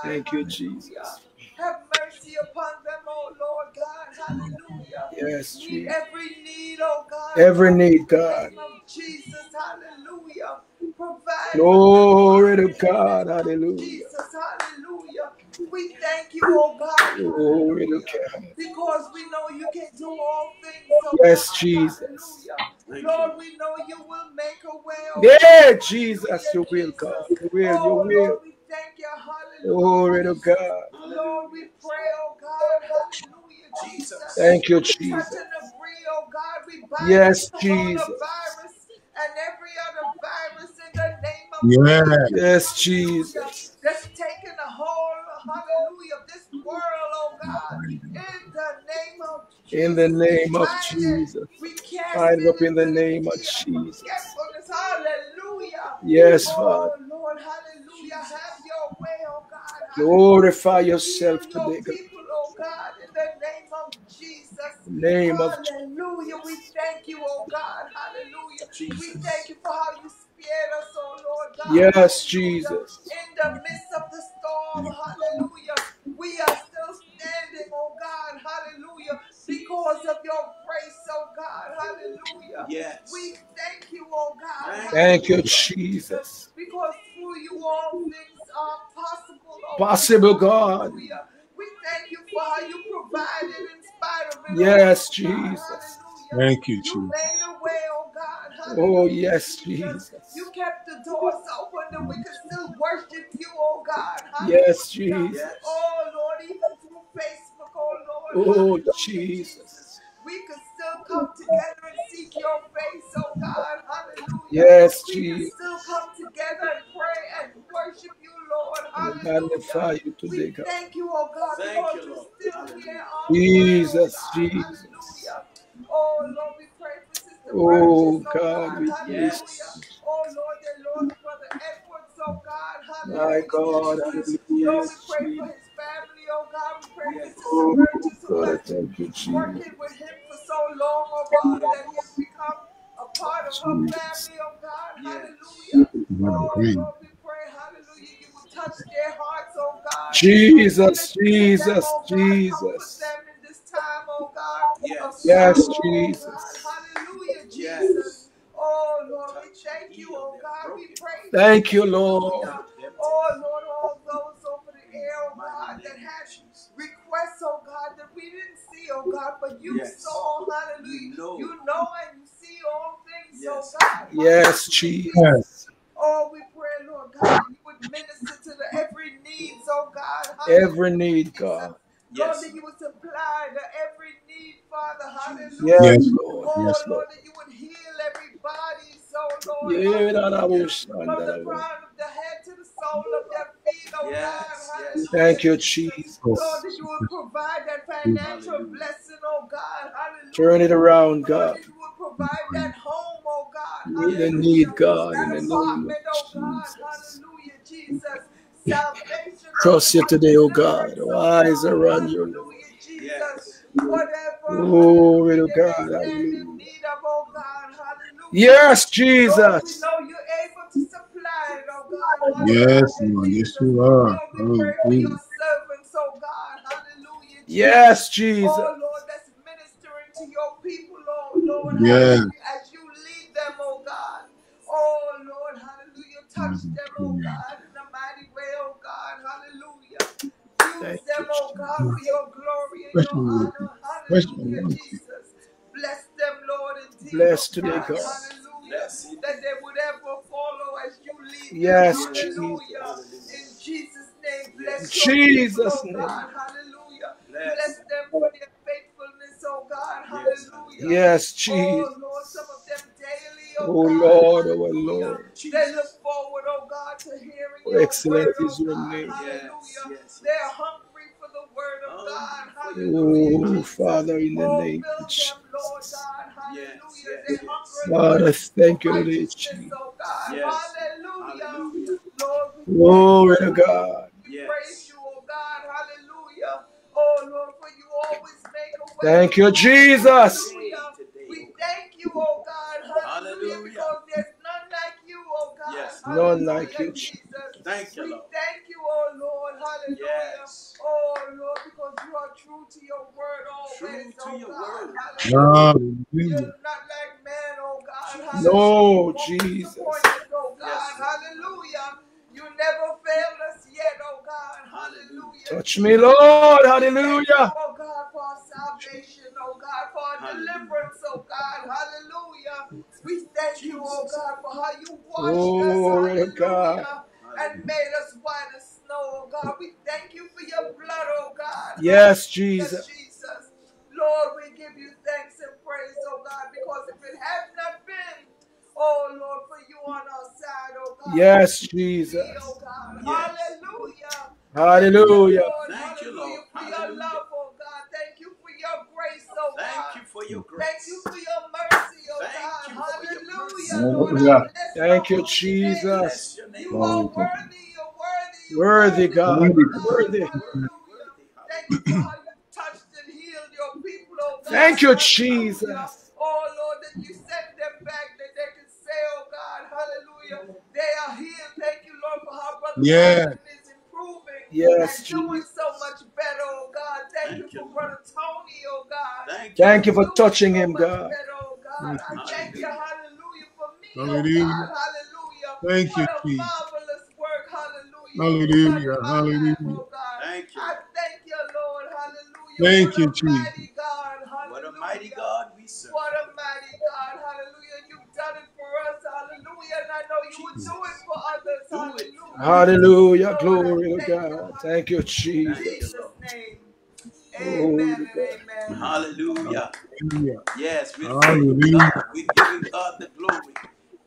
Thank you. Jesus. Have mercy upon them, oh Lord God, hallelujah. Yes, Meet Jesus. every need, oh God, Every need, God. Jesus, hallelujah. Provide Glory to God. Hallelujah. Jesus, hallelujah. We thank you, oh God, Glory to God. because we know you can do all things, oh Yes, God, Jesus. hallelujah. Lord, we know you will make a way, oh Yeah, God, Jesus, you will, God. You will, you Oh will. Lord, we thank you, hallelujah, Glory to Jesus. God. Lord, we pray, oh God, hallelujah, Jesus. Jesus. Thank you, We Jesus. touch and agree, oh God, we bind Yes, the Jesus. coronavirus and every other virus in the name of Yes. Jesus. Yes, Hallelujah. Jesus. That's taking a hold, hallelujah, of this world, oh God, in the name of In the name of. Jesus. We Bind it it up in the name of sea of Jesus. Hallelujah. Yes, Oh Father. Hallelujah. Have your way, oh God. Glorify yourself today, God. people, oh God, in the name of Jesus. In the name of Hallelujah. We thank you, oh God. Hallelujah. We thank you for how you spared us, oh Lord God. Yes, Jesus. In the midst of the storm, hallelujah. We are still standing, oh God. Hallelujah. Because of your grace, oh God. Hallelujah. Yes. We thank you, oh God. Thank Thank you, Jesus. Because through you all things are possible, oh Possible God. God. We thank you for how you provided in spite of oh it Yes, oh Jesus. Hallelujah. Thank you, Jesus. You Jesus. made a way, oh God. Oh, yes, Jesus. Jesus. You kept the doors open that we could still worship you, oh God. Yes, Jesus. Oh Lord, even through Facebook, oh Lord. Hallelujah, Jesus. Jesus. We could still come together and seek your face, oh God. Hallelujah. Yes, We could Jesus. still come together and pray and worship you, Lord. magnify you today, We God. thank you, oh God, Thank because you, you're Lord. still here. Jesus, Hallelujah. Jesus. Hallelujah. Oh Lord, we pray for Sister Oh Burgess, oh God, we Hallelujah. Yes. Oh Lord, they lost Brother Edwards, oh God. My God, Jesus. hallelujah, Lord, we pray for Jesus. his thank you, Jesus. working with him for so long, oh God, that he has become a part of her family, oh God. Hallelujah. What a Oh great- Lord, we pray, hallelujah, you will touch their hearts, oh God. Jesus, Minister to them, Jesus, oh God. Comfort oh Jesus. them in this time, oh God. Yes. Yes, oh Jesus. Hallelujah, Jesus. Oh Lord, we thank you, oh God. We broken pray. Thank you, Lord. Oh Lord, all those over the air, oh God, that of had Jesus. Requests, oh God, that we didn't see, oh God, but you Yes. saw, hallelujah. You know. You know and you see all things, oh God. Yes, Jesus. Oh, we pray, Lord God, you would minister to the every needs, oh God. Every need, Jesus. God. Lord, Yes. that you would supply the every need, Father. Hallelujah. Yes, oh, Yes. Lord. Oh, Yes, Lord, that you would heal everybody. So, Lord, Yeah, da, da, bo, hallelujah. shan, from the crown of the head to the sole of their feet, oh Yes, God. yes, Thank you, Jesus. Jesus. Lord, that you would provide that financial Hallelujah. blessing, oh God. Hallelujah. Turn it around, Lord, God. that you would provide that home, oh God. In the need, God, in the name apartment, of oh Jesus. Hallelujah, Jesus. Salvation, oh Trust you today, oh God. Oh Eyes God. around you. Hallelujah, Yes. Whatever, Glory hallelujah, to God. may stand in Hallelujah. Need of, oh God. Hallelujah. Yes, Lord, we Jesus. know you're able to supply it, oh God. Yes, Lord. Yes, you are. Lord, we pray for your servants, oh God. Hallelujah, Jesus. Yes, Jesus. Oh Lord, that's ministering to your people, Lord. Lord, Yes. as you lead them, oh God. Oh Lord, hallelujah. Touch them, oh God, in a mighty way, oh God. Hallelujah. Use Thank them, you, oh God, for your glory and your honor. Hallelujah, Jesus. Bless them, Lord, indeed. Bless oh today, God. God. Hallelujah. Bless indeed. That they would ever follow as you lead. Yes, Hallelujah. Jesus. In Jesus' name, Yes. bless your Jesus' oh name. Hallelujah. Bless. Them for their faithfulness, oh God. Hallelujah. Yes, Oh Jesus. Lord, some of them daily, Oh oh God. Lord, our Hallelujah. Lord. They look forward, oh God, to hearing Oh, your excellent word, oh is oh your God. name. Yes, Hallelujah. yes, They're hungry Oh, oh Father, in the Oh, name of Jesus. God. Yes, Hallelujah. yes, They yes. hunger and God, I thank you today, Jesus. oh Yes. Hallelujah. Hallelujah. Lord, we Glory thank to you. God. We Yes. praise you, oh God. Hallelujah. Oh Lord, for you always make a way. Thank oh you, oh Jesus. We oh thank you, oh God. Hallelujah. Hallelujah. Because there's none like you, oh God. Yes. None like Hallelujah, you, Jesus. Thank you, We Lord. thank you, oh Lord. Hallelujah. Yes. Oh Lord, because you are true to your word always, True to oh your God. word. Hallelujah. Hallelujah. You're not like man, oh God. Hallelujah. No, Jesus. oh God. Yes. Hallelujah. You never failed us yet, oh God. Hallelujah. Touch me, Lord. Thank you, Hallelujah. oh God, for our salvation, oh God, for our deliverance, oh God. Hallelujah. We thank you, oh Jesus. God, for how you washed oh, Glory to us, God. hallelujah, and made us white as snow, oh God. We thank you for your blood, oh God. Yes, Hallelujah, Jesus. Jesus. Lord, we give you thanks and praise, oh God, because if it had not been, oh Lord, for you on our side, oh God. Yes, would Jesus. we be, oh God. Yes. Hallelujah. Hallelujah. Lord, Thank you, hallelujah, Lord. for your Hallelujah. love, oh God. Thank you for your grace, oh Thank God. You for Thank you for your mercy, oh Thank God. you for your mercy. Hallelujah, Lord. I Hallelujah. Thank you. Jesus. Bless your name. You are Glory to God. worthy, you're worthy, you're Worthy worthy, God. oh God. Worthy. Hallelujah. Thank you for how you touched and healed your people, oh God. Thank you, Jesus. Oh Lord, that you sent them back that they can say, oh God, hallelujah. They are healed. Thank you, Lord, for how Brother Yeah. Brandon is improving Yes, and doing Jesus. so much better, oh God. Thank, Thank you you, for Lord. Brother Tony, oh God. Thank you. Thank you for touching so him, God. better, oh God. Thank I you, thank you, Hallelujah. hallelujah, for me, oh Hallelujah. God. Hallelujah. Thank you, What a Jesus. marvelous work, hallelujah, you've Hallelujah. in life, oh God. Thank you. I thank you, Lord, hallelujah. Thank what you, a Jesus. mighty God, What a mighty God we serve. What a mighty And I know you would do it for others, Do it for hallelujah. Hallelujah. Lord, Glory to thank God. Thank you, hallelujah. In Jesus. Thank you, Jesus' Lord. name. Amen to and God. amen. Hallelujah. Hallelujah. Yes, we're Hallelujah. God. We're giving God the glory.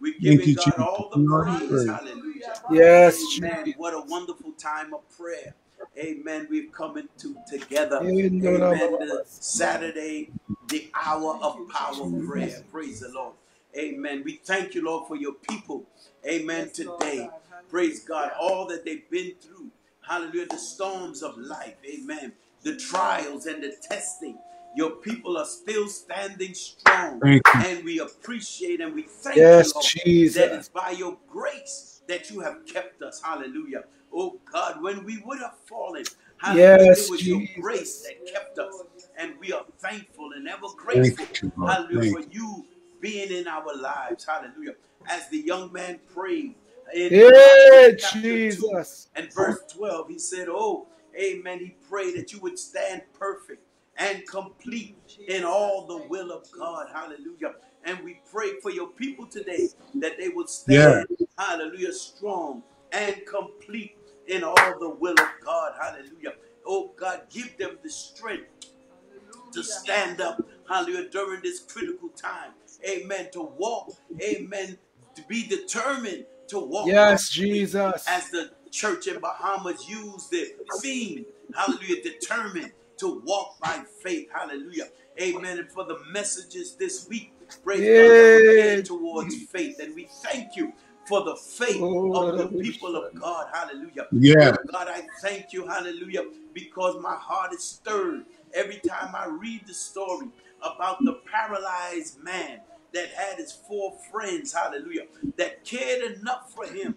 We're Thank giving you, God all the You are the praise. praise. Hallelujah. Yes, Amen. What a wonderful time of prayer. Amen. We've come into together. In the Amen. name The Saturday, the hour of power prayer. Praise the Lord. Amen. We thank you, Lord, for your people. Amen. Today. Praise God. All that they've been through. Hallelujah. The storms of life. Amen. The trials and the testing. Your people are still standing strong. And we appreciate and we thank Yes, you, Lord, that it's by your grace that you have kept us. Hallelujah. Oh God, when we would have fallen, hallelujah, Yes, it was your grace that kept us. And we are thankful and ever Thank grateful. you, Lord. Hallelujah. Thank For you being in our lives. Hallelujah. As the young man prayed in Hey, chapter 2 Jesus. and verse 12, he said, Oh, amen. He prayed that you would stand perfect and complete in all the will of God. Hallelujah. And we pray for your people today that they would stand, hallelujah, strong and complete in all the will of God. Hallelujah. Oh God, give them the strength to stand up, hallelujah, during this critical time. Amen. To walk, amen, to be determined to walk Yes. Jesus. As the church in Bahamas used the theme, hallelujah, determined to walk by faith. Hallelujah. Amen. And for the messages this week, praise God, that were Yeah. geared towards faith. And we thank you for the faith of the oh. people of God. Hallelujah. Yeah. Oh God, I thank you, hallelujah, because my heart is stirred every time I read the story about the paralyzed man that had his four friends, hallelujah, that cared enough for him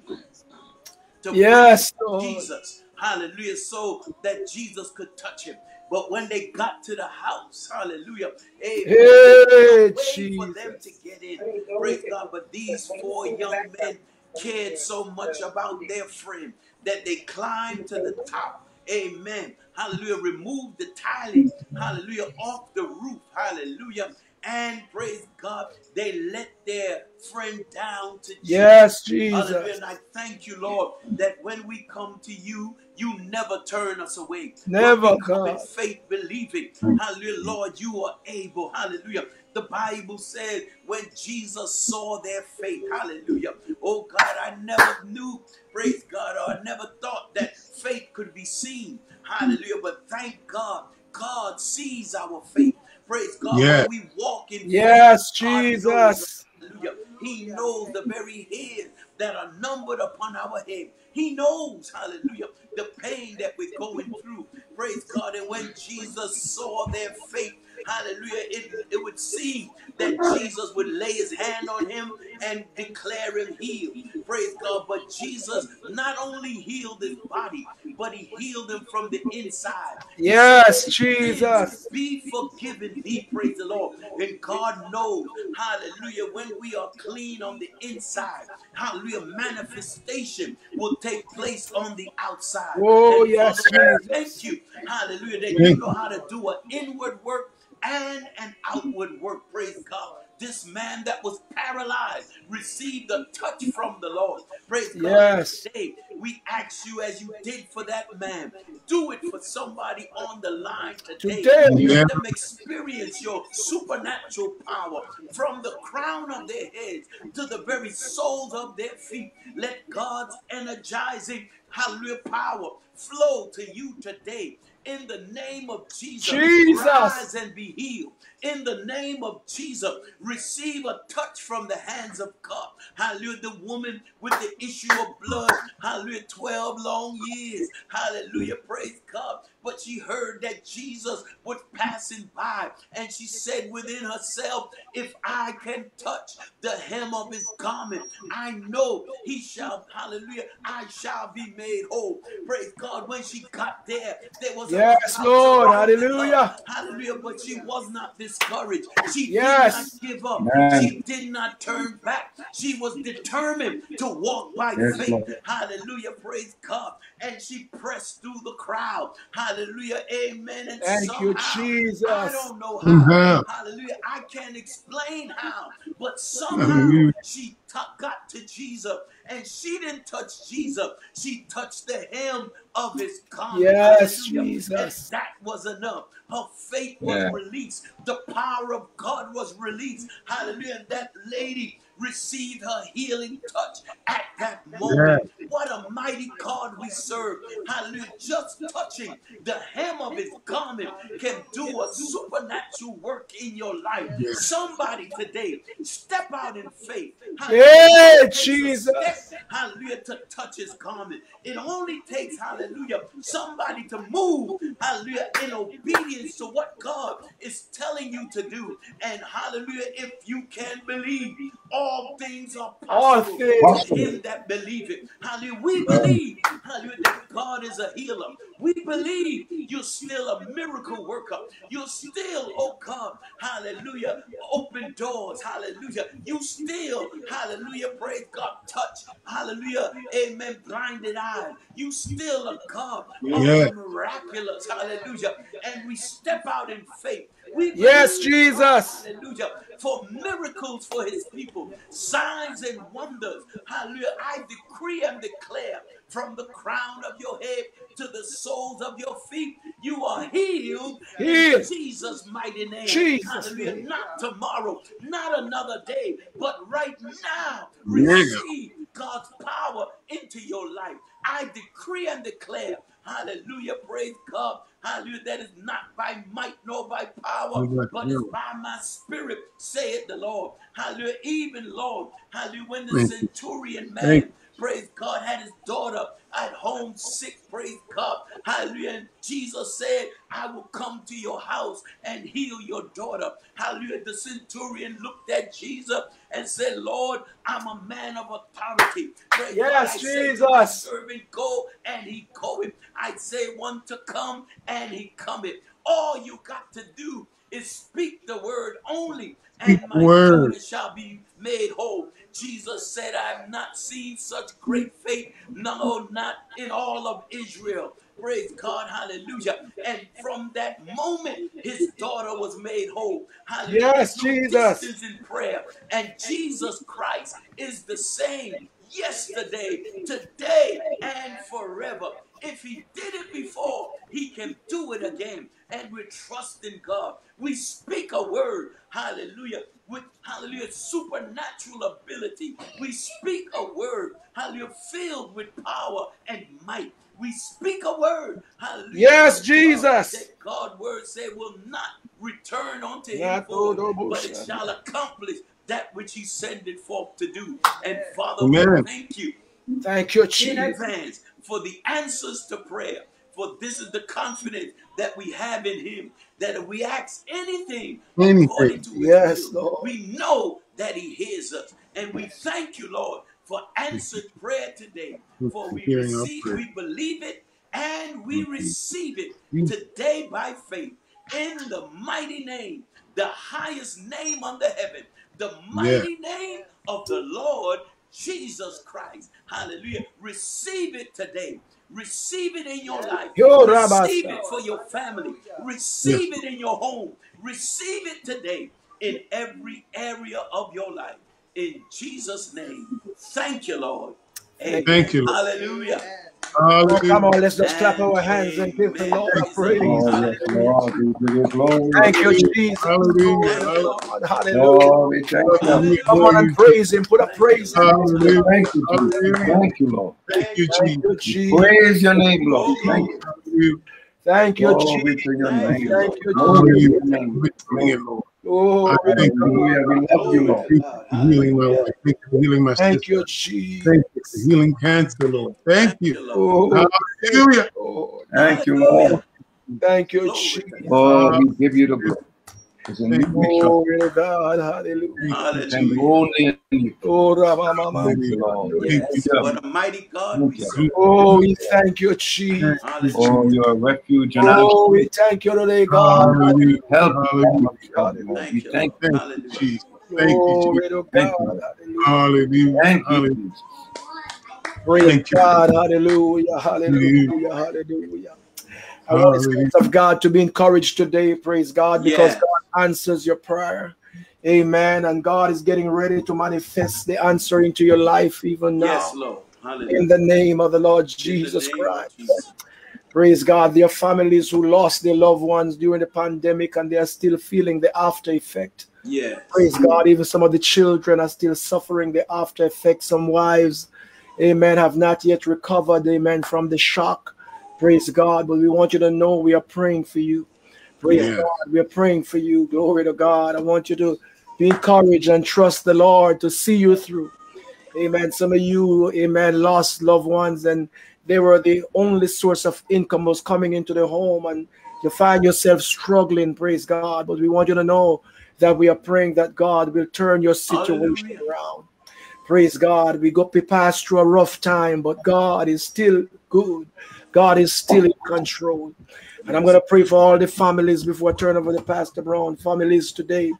to Yes, Jesus, hallelujah, so that Jesus could touch him. But when they got to the house, hallelujah, amen, Hey, there was no way for them to get in. Praise God. But these four young men cared so much about their friend that they climbed to the top. Amen. Hallelujah. Removed the tiling. Hallelujah. Off the roof. Hallelujah. And praise God, they let their friend down to Jesus. Yes. Jesus. And I thank you, Lord, that when we come to you, you never turn us away. Never, come in faith believing, hallelujah, Lord, you are able. Hallelujah. The Bible said when Jesus saw their faith, hallelujah. Oh God, I never knew, praise God, or I never thought that faith could be seen. Hallelujah. But thank God, God sees our faith. Praise God. Yeah. When we walk in faith, Yes, God Jesus. Hallelujah. He knows the very hairs that are numbered upon our head. He knows, hallelujah, the pain that we're going through. Praise God. And when Jesus saw their faith, hallelujah, it, it would seem that Jesus would lay his hand on him and declare him healed. Praise God. But Jesus not only healed his body, but he healed him from the inside. Yes, said, Jesus. Be forgiven thee, praise the Lord. And God knows, hallelujah, when we are clean on the inside, hallelujah, manifestation will take place on the outside. Oh, And yes, Father, we Jesus. thank you, hallelujah, that you know how to do an inward work and an outward work, praise God. This man that was paralyzed received a touch from the Lord. Praise God. Yes. Today, we ask you as you did for that man, do it for somebody on the line today. Today. Yeah. Let them experience your supernatural power from the crown of their heads to the very soles of their feet. Let God's energizing, hallelujah, power flow to you today. In the name of Jesus, Jesus. rise and be healed. In the name of Jesus, receive a touch from the hands of God. Hallelujah. The woman with the issue of blood, hallelujah, 12 long years. Hallelujah. Praise God. But she heard that Jesus was passing by, and she said within herself, If I can touch the hem of his garment, I know he shall, hallelujah, I shall be made whole. Praise God. When she got there, there was a Yes, Lord. Hallelujah. Hallelujah. But she was not discouraged. She Yes. did not give up. Amen. She did not turn back. She was determined to walk by Yes, faith. Lord. Hallelujah. Praise God. And she pressed through the crowd. Hallelujah. Amen. And Thank you, somehow, I Jesus. don't know how. Mhm. Hallelujah. I can't explain how. But somehow Hallelujah. she t- got to Jesus and she didn't touch Jesus. She touched the hem of his garment. Yes, Hallelujah. Jesus. And that was enough. Her faith was Yeah. released. The power of God was released. Hallelujah. And that lady received her healing touch at that moment. What a mighty God we serve. Hallelujah. Just touching the hem of his garment can do a supernatural work in your life. Somebody today, step out in faith. Hallelujah. Yeah, It takes a Jesus. step, Hallelujah. To touch his garment. It only takes, hallelujah, somebody to move, hallelujah, in obedience to what God is telling you to do. And hallelujah, if you can believe, all things are possible All possible things. to him that believe it. Hallelujah. We believe, hallelujah, that God is a healer. We believe you're still a miracle worker. You're still, oh God, hallelujah, open doors. Hallelujah. You still, hallelujah, praise God, touch, hallelujah, amen, blinded eyes. You still a God of Yeah. miraculous. Hallelujah. And we step out in faith. We Yes, Jesus. Hallelujah. For miracles for his people, signs and wonders. Hallelujah. I decree and declare from the crown of your head to the soles of your feet, you are healed in Healed. Jesus' mighty name. Jesus' Hallelujah. Not tomorrow, not another day, but right now, Yeah. receive God's power into your life. I decree and declare, hallelujah, praise God, hallelujah, that is not by might nor by power, but is by my spirit, saith the Lord. Hallelujah, even Lord, hallelujah, when the centurion man, praise God, had his daughter at home sick, praise God, hallelujah, and Jesus said, I will come to your house and heal your daughter. Hallelujah, the centurion looked at Jesus and said, Lord, I'm a man of authority. Praise God. Yes, I say to Jesus. servant, go and he goeth. I say one to come and he cometh. All you got to do is speak the word only, and Speak my the word. daughter shall be made whole. Jesus said, I have not seen such great faith, no, not in all of Israel. Praise God, hallelujah. And from that moment, his daughter was made whole. Hallelujah. Yes, Jesus. distance in prayer. And Jesus Christ is the same yesterday, today, and forever. If he did it before, he can do it again. And we trust in God. We speak a word, hallelujah, with hallelujah, supernatural ability. We speak a word, hallelujah, filled with power and might. We speak a word, hallelujah. Yes, Jesus. That God word say will not return unto him Not void, but it shall accomplish that which he sent it forth to do. And Father, Amen. we thank you Thank you, in advance for the answers to prayer. For this is the confidence that we have in Him that if we ask anything Anything. according to His Yes, will, Lord. we know that He hears us. And we thank you, Lord, for answered prayer today. For we receive, we believe it, and we receive it today by faith in the mighty name, the highest name under heaven, the mighty name of the Lord Jesus Christ. Hallelujah. Receive it today. Receive it in your life. Yo, Receive Rabasa. it for your family. Receive it in your home. Receive it today in every area of your life. In Jesus' name. Thank you, Lord. Amen. Thank you, Lord. Hallelujah. Oh, come on, let's just clap our hands and give the Lord a praise. Oh, yes, Lord, we give you glory. Thank you, Jesus. Hallelujah. Thank you, Hallelujah. Hallelujah. Lord, we thank you. Hallelujah. Come on and praise Him. Put a praise in. Hallelujah. Thank you, Jesus. Thank you, Lord. Thank you, Jesus. you, Praise your name, Lord. Thank you. Thank you, Jesus. Thank name. you, Thank you, Glory to Hallelujah. your name. Bring it, Lord. Oh, I thank you. Hallelujah. We love you, Glory Lord. to Thank you God. for healing my Hallelujah. wife. Thank you for healing my thank sister. you, Jesus. Thank you for healing cancer, Lord. Thank Thank you, you. Lord. Oh, Hallelujah. Lord. Thank you, Lord. Thank you, Jesus. Oh, we give you the glory. Glory to God. Hallelujah. Thank you. And Hallelujah. Oh, What a mighty God we Oh, we thank you, Jesus. Thank you, Hallelujah. Oh, you're refuge and Oh, we thank you today, God. Hallelujah. help. Hallelujah. Lord. We Thank you, thank Lord. Thank. Jesus. Thank you, Glory Jesus. to Thank God. you. Hallelujah. Hallelujah. Thank you, Jesus. Praise Thank. God. Hallelujah. Hallelujah. Hallelujah. I want the saints of God to be encouraged today. Praise God. Because Yeah. God answers your prayer. Amen. And God is getting ready to manifest the answer into your life even now. Yes, Lord. Hallelujah. In the name of the Lord Jesus Christ. Jesus. Praise God. There are families who lost their loved ones during the pandemic and they are still feeling the after effect. Yes. Praise God. Even some of the children are still suffering the after effects. Some wives, amen, have not yet recovered, amen, from the shock. Praise God. But we want you to know we are praying for you. Praise Yeah. God. We are praying for you. Glory to God. I want you to be encouraged and trust the Lord to see you through. Amen. Some of you, amen, lost loved ones and they were the only source of income was coming into the home and you find yourself struggling, praise God. But we want you to know that we are praying that God will turn your situation Hallelujah. around. Praise God. We got to pass through a rough time, but God is still good. God is still in control. And I'm going to pray for all the families before I turn over to Pastor Brown. Families today,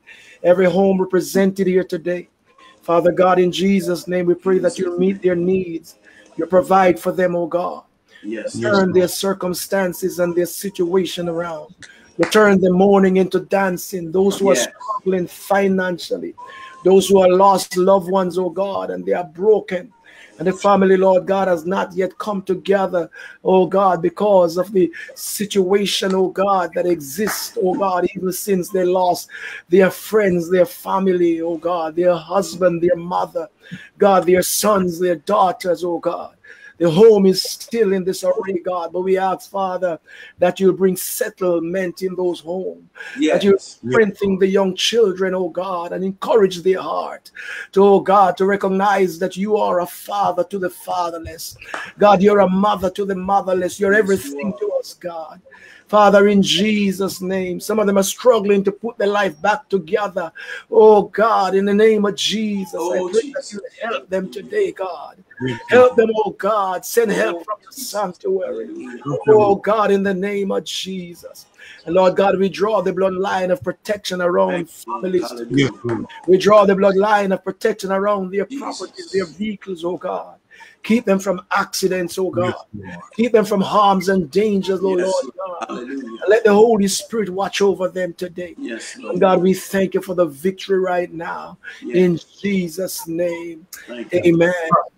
every home represented here today. Father God, in Jesus' name, we pray that you'll meet their needs. You provide for them, oh God. Yes. Turn their circumstances and their situation around. You turn the mourning into dancing. Those who are Yes. struggling financially, those who are lost loved ones, oh God, and they are broken. And the family, Lord God, has not yet come together, oh God, because of the situation, oh God, that exists, oh God, even since they lost their friends, their family, oh God, their husband, their mother, God, their sons, their daughters, oh God. The home is still in this array, God, but we ask, Father, that you'll bring settlement in those homes that you Yes. strengthen the young children, oh God, and encourage their heart to, oh God, to recognize that you are a father to the fatherless. God, you're a mother to the motherless. You're Yes, everything to us, God. Father, in Jesus' name, some of them are struggling to put their life back together. Oh God, in the name of Jesus, I Oh, pray Jesus. that you help them today, God. Help them, oh God. Send help oh, from the sanctuary. Oh God, in the name of Jesus. And Lord God, we draw the bloodline of protection around Thank you, Lord. families. Hallelujah. Yes, Lord. We draw the bloodline of protection around their properties, their vehicles, oh God. Keep them from accidents, oh God. Yes, Keep them from harms and dangers, oh Yes, Lord Lord. God. Hallelujah. Let the Holy Spirit watch over them today. Yes, Lord. God, we thank you for the victory right now. Yes. In Jesus' name. Thank. Amen.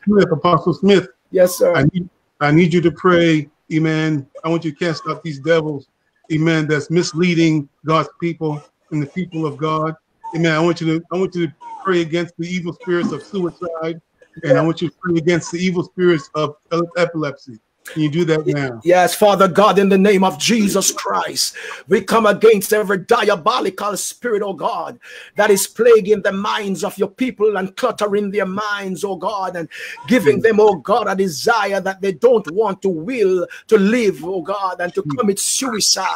Smith, Apostle Smith, Yes, sir. I need I need you to pray, Amen. I want you to cast out these devils, Amen. That's misleading God's people and the people of God, Amen. I want you to I want you to pray against the evil spirits of suicide, and I want you to pray against the evil spirits of epilepsy. Can you do that now? Yes, Father God, in the name of Jesus Christ, we come against every diabolical spirit, oh God, that is plaguing the minds of your people and cluttering their minds, oh God, and giving hmm. them, oh God, a desire that they don't want to will to live, oh God, and to hmm. commit suicide.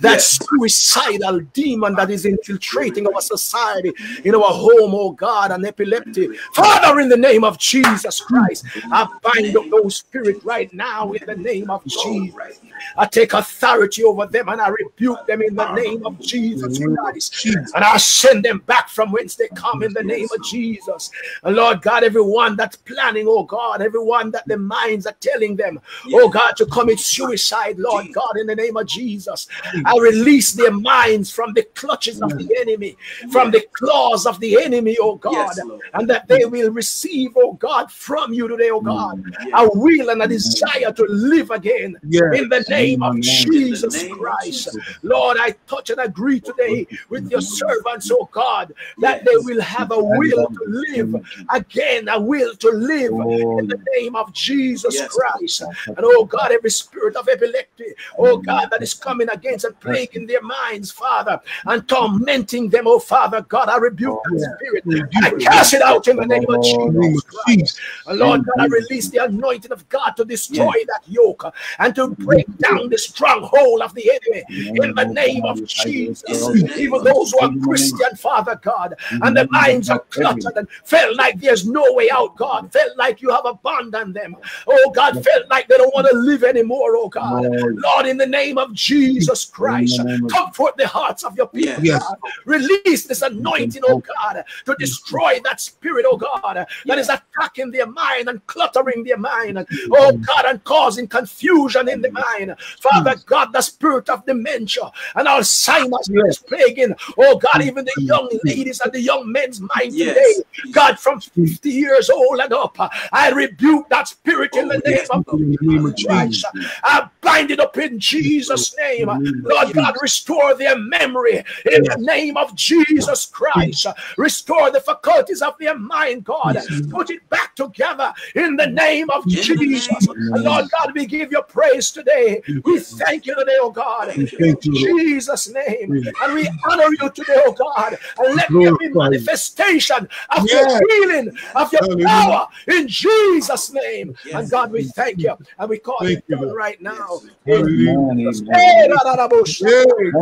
That Yes. suicidal demon that is infiltrating our society, in our home, oh God, and epileptic. Father, in the name of Jesus Christ, I bind up those spirits right now in the name of Jesus. I take authority over them and I rebuke them in the name of Jesus Christ. And I send them back from whence they come in the name of Jesus. And Lord God, everyone that's planning, oh God, everyone that their minds are telling them, oh God, to commit suicide, Lord God, in the name of Jesus. I release their minds from the clutches of the enemy, from the claws of the enemy, oh God, and that they will receive, oh God, from you today, oh God, a will and a desire to live again Yes. in the name of Jesus name of Christ. Jesus. Lord, I touch and agree today with your servants, oh God, that they will have a will to live again, a will to live in the name of Jesus Yes. Christ. And oh God, every spirit of epilepsy, oh God, that is coming against and plaguing their minds, Father, and tormenting them, oh Father God, I rebuke that spirit. I cast it out in the name of In the name Jesus Christ. And Lord God, I release the anointing of God to destroy that yoke and to break down the stronghold of the enemy in the name of Jesus. Even those who are Christian, Father God, and their minds are cluttered and felt like there's no way out, God, felt like you have abandoned them. Oh God, felt like they don't want to live anymore, oh God. Lord, in the name of Jesus Christ, comfort the hearts of your people. Yes. Release this anointing, oh God, to destroy that spirit, oh God, that is attacking their mind and cluttering their mind, oh God, and causing confusion in the mind. Father God, the spirit of dementia and Alzheimer's is plaguing, oh God, even the young ladies and the young men's mind Yes. today. God, from 50 years old and up, I rebuke that spirit in the Oh, name of the Christ. I bind it up in Jesus' name. Lord God, restore their memory in the name of Jesus Christ. Restore the faculties of their mind, God. Put it back together in the name of Jesus. name of God, we give you praise today. We thank you today, oh God. Thank you. In. Jesus' name. And we honor you today, oh God. And let there be manifestation of Yes. your healing, of your Hallelujah. power in Jesus' name. Yes. And God, we thank you. And we call Thank it you, done right now. Yes. Hallelujah. Amen, Hey, amen.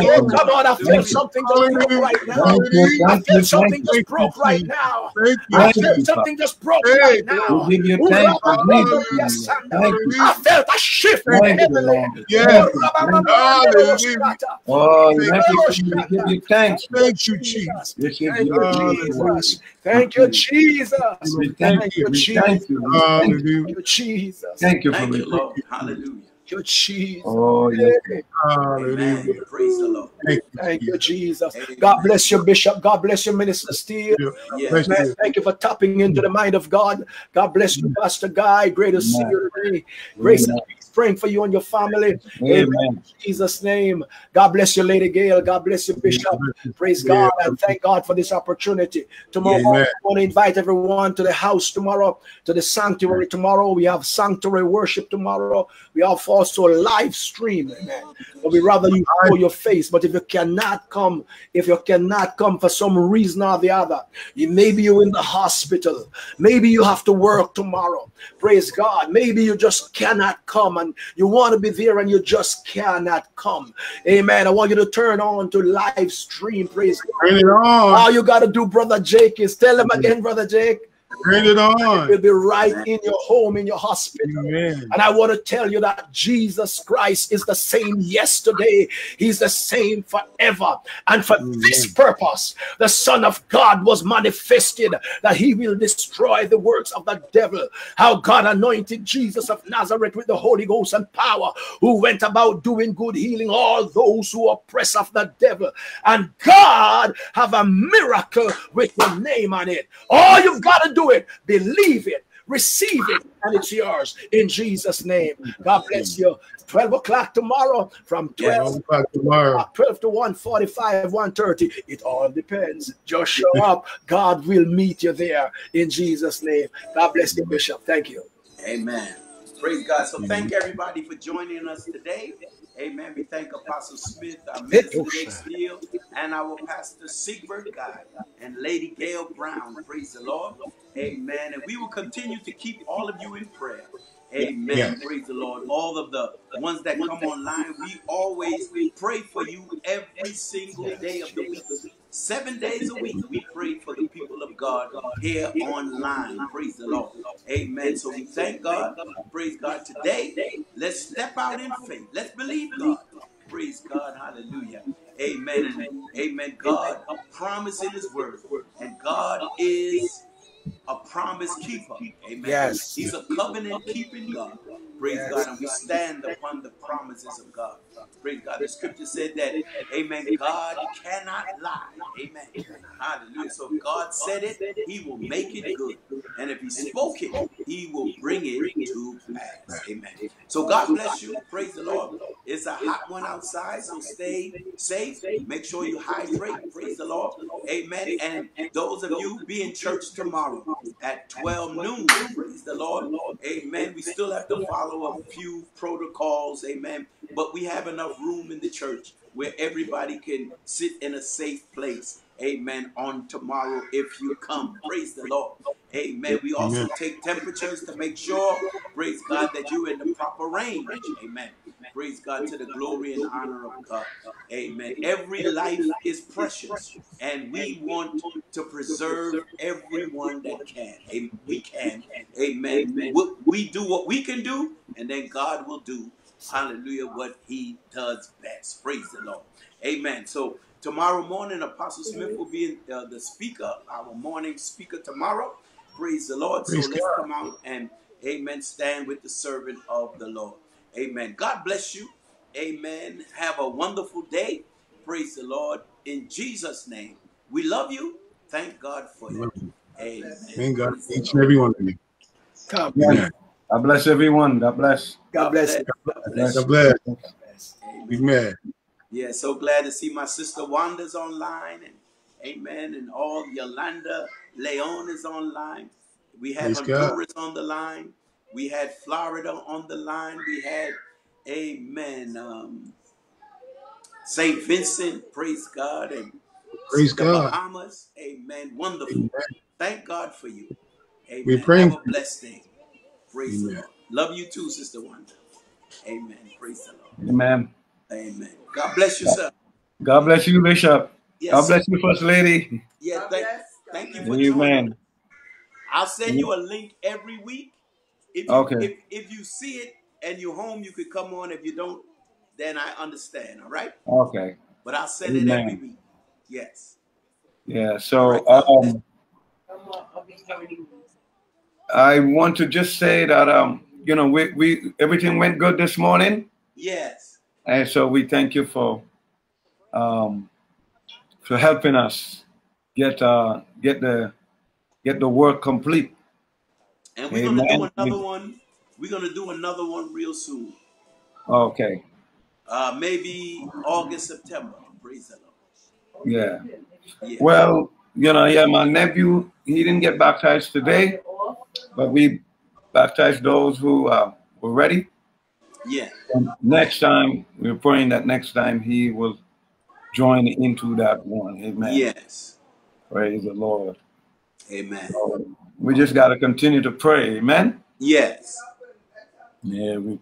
Oh, glory. come on, I feel something just broke right now. Thank you, I feel something just broke right now. Thank you. I Thank feel you, something just broke Hey, right now. We give you thanks. Urabakondo Hallelujah. yasanda. Thank you. I felt a shift in Thank you. Lord. Yes. Thank you. Thank. Hallelujah. Oh, Thank thank you. you. We give you thanks. Thank you, Jesus. Thank you, Jesus. Thank you, Jesus. Thank Thank you. you, Jesus. thank you. We thank you. Hallelujah. Thank you, Jesus. Thank you for Thank you, it. Lord. Hallelujah. Thank you, Jesus. Oh, yes. Hallelujah. Praise the Lord. Thank you. Thank you, Jesus. Jesus. Amen. God bless you, Bishop. God bless you, Minister Steve. Yes. Bless Man, thank you for tapping into the mind of God. God bless you, Pastor Guy. Great to see you today. Grace and Amen. peace. Praying for you and your family. Amen. Amen. In Jesus' name. God bless you, Lady Gail. God bless you, Bishop. Praise God and thank God for this opportunity. Tomorrow. I want to invite everyone to the house tomorrow, to the sanctuary tomorrow. We have sanctuary worship tomorrow. We have also a live stream. Amen. But we rather you show your face. But if you cannot come, if you cannot come for some reason or the other, you, maybe you're in the hospital, maybe you have to work tomorrow. Praise God. Maybe you just cannot come and you want to be there and you just cannot come. Amen. I want you to turn on to live stream. Praise God. Turn it on. All you got to do, Brother Jake, is tell him again, Brother Jake. Turn it on. It will be right in your home, in your hospital. Amen. And I want to tell you that Jesus Christ is the same yesterday, He's the same forever. And for this purpose, the Son of God was manifested that He will destroy the works of the devil. How God anointed Jesus of Nazareth with the Holy Ghost and power, who went about doing good, healing all those who are oppressed of the devil. And God have a miracle with your name on it. All you've got to do it, believe it, receive it, and it's yours in Jesus' name. God bless you. 12 o'clock tomorrow from 12 Twelve o'clock tomorrow. uh, 12 to 145 130 it all depends just show up god will meet you there in jesus name god bless you bishop thank you Amen. Praise God. So thank everybody for joining us today. Amen. We thank Apostle Smith, our minister oh, Jake Steele, and our pastor Sigbert God and Lady Gail Brown. Praise the Lord. Amen. And we will continue to keep all of you in prayer. Amen. Praise the Lord. All of the ones that come online, we always pray for you every single day of the week. Seven days a week, we pray for the people of God here online. Praise the Lord. Amen. So we thank God. Praise God. Today, let's step out in faith. Let's believe God. Praise God. Hallelujah. Amen. Amen. God promised in His word. And God is a promise keeper. Amen. Yes. He's a covenant keeping God. Praise Yes. God. And we stand upon the promises of God. Praise God. The scripture said that, Amen. God cannot lie. Amen. Hallelujah. So if God said it, He will make it good. And if He spoke it, He will bring it to pass. Amen. So God bless you. Praise the Lord. It's a hot one outside, so stay safe. Make sure you hydrate. Praise the Lord. Amen. And those of you be in church tomorrow at 12 noon. Praise the Lord. Amen. We still have to follow a few protocols. Amen. But we have enough room in the church where everybody can sit in a safe place. Amen. On tomorrow, if you come, praise the Lord. Amen. We also Amen. take temperatures to make sure, praise God, that you're in the proper range. Amen. Praise God to the glory and honor of God. Amen. Every life is precious, and we want to preserve everyone that can. Amen. We can. Amen. We, we do what we can do, and then God will do, hallelujah, what He does best. Praise the Lord. Amen. So tomorrow morning, Apostle Smith will be uh, the speaker, our morning speaker tomorrow. Praise the Lord. Praise so let's God. come out and Amen. Stand with the servant of the Lord. Amen. God bless you. Amen. Have a wonderful day. Praise the Lord. In Jesus' name. We love you. Thank God for you. Amen. Thank God for each and every one of you. God Amen. God bless everyone. God bless. God bless you. God bless God you. bless. Amen. Amen. Yeah, so glad to see my sister Wanda's online and amen. And all Yolanda Leon is online. We had Praise God. Honduras on the line. We had Florida on the line. We had Amen. Um, St. Vincent, praise God, and Praise the God. Bahamas. Amen. Wonderful. Amen. Thank God for you. Amen. We're praying Have a blessed day. Praise the Lord. Love you too, Sister Wanda. Amen. Praise the Lord. Amen. Amen. God bless you, sir. God bless you, Bishop. Yes, God sir. bless you, First Lady. Yeah, God thank, thank you for bless. joining. Amen. I'll send you a link every week. If you Okay. if if you see it and you're home, you could come on. If you don't, then I understand. All right. Okay. But I'll send it every week. Yes. Yeah. So right. Um, I want to just say that um, you know, we, we everything went good this morning, Yes. And so we thank you for um for helping us get uh get the get the work complete. And we're gonna do another one. We're gonna do another one real soon. Okay. Uh, maybe August, September. Praise the Lord. Yeah. Yes. Well, you know, yeah, my nephew, he didn't get baptized today, but we baptized those who uh, were ready. Yeah. And next time, we're praying that next time he will join into that one. Amen. Yes. Praise the Lord. Amen. So we just got to continue to pray. Amen. Yes. Yeah, we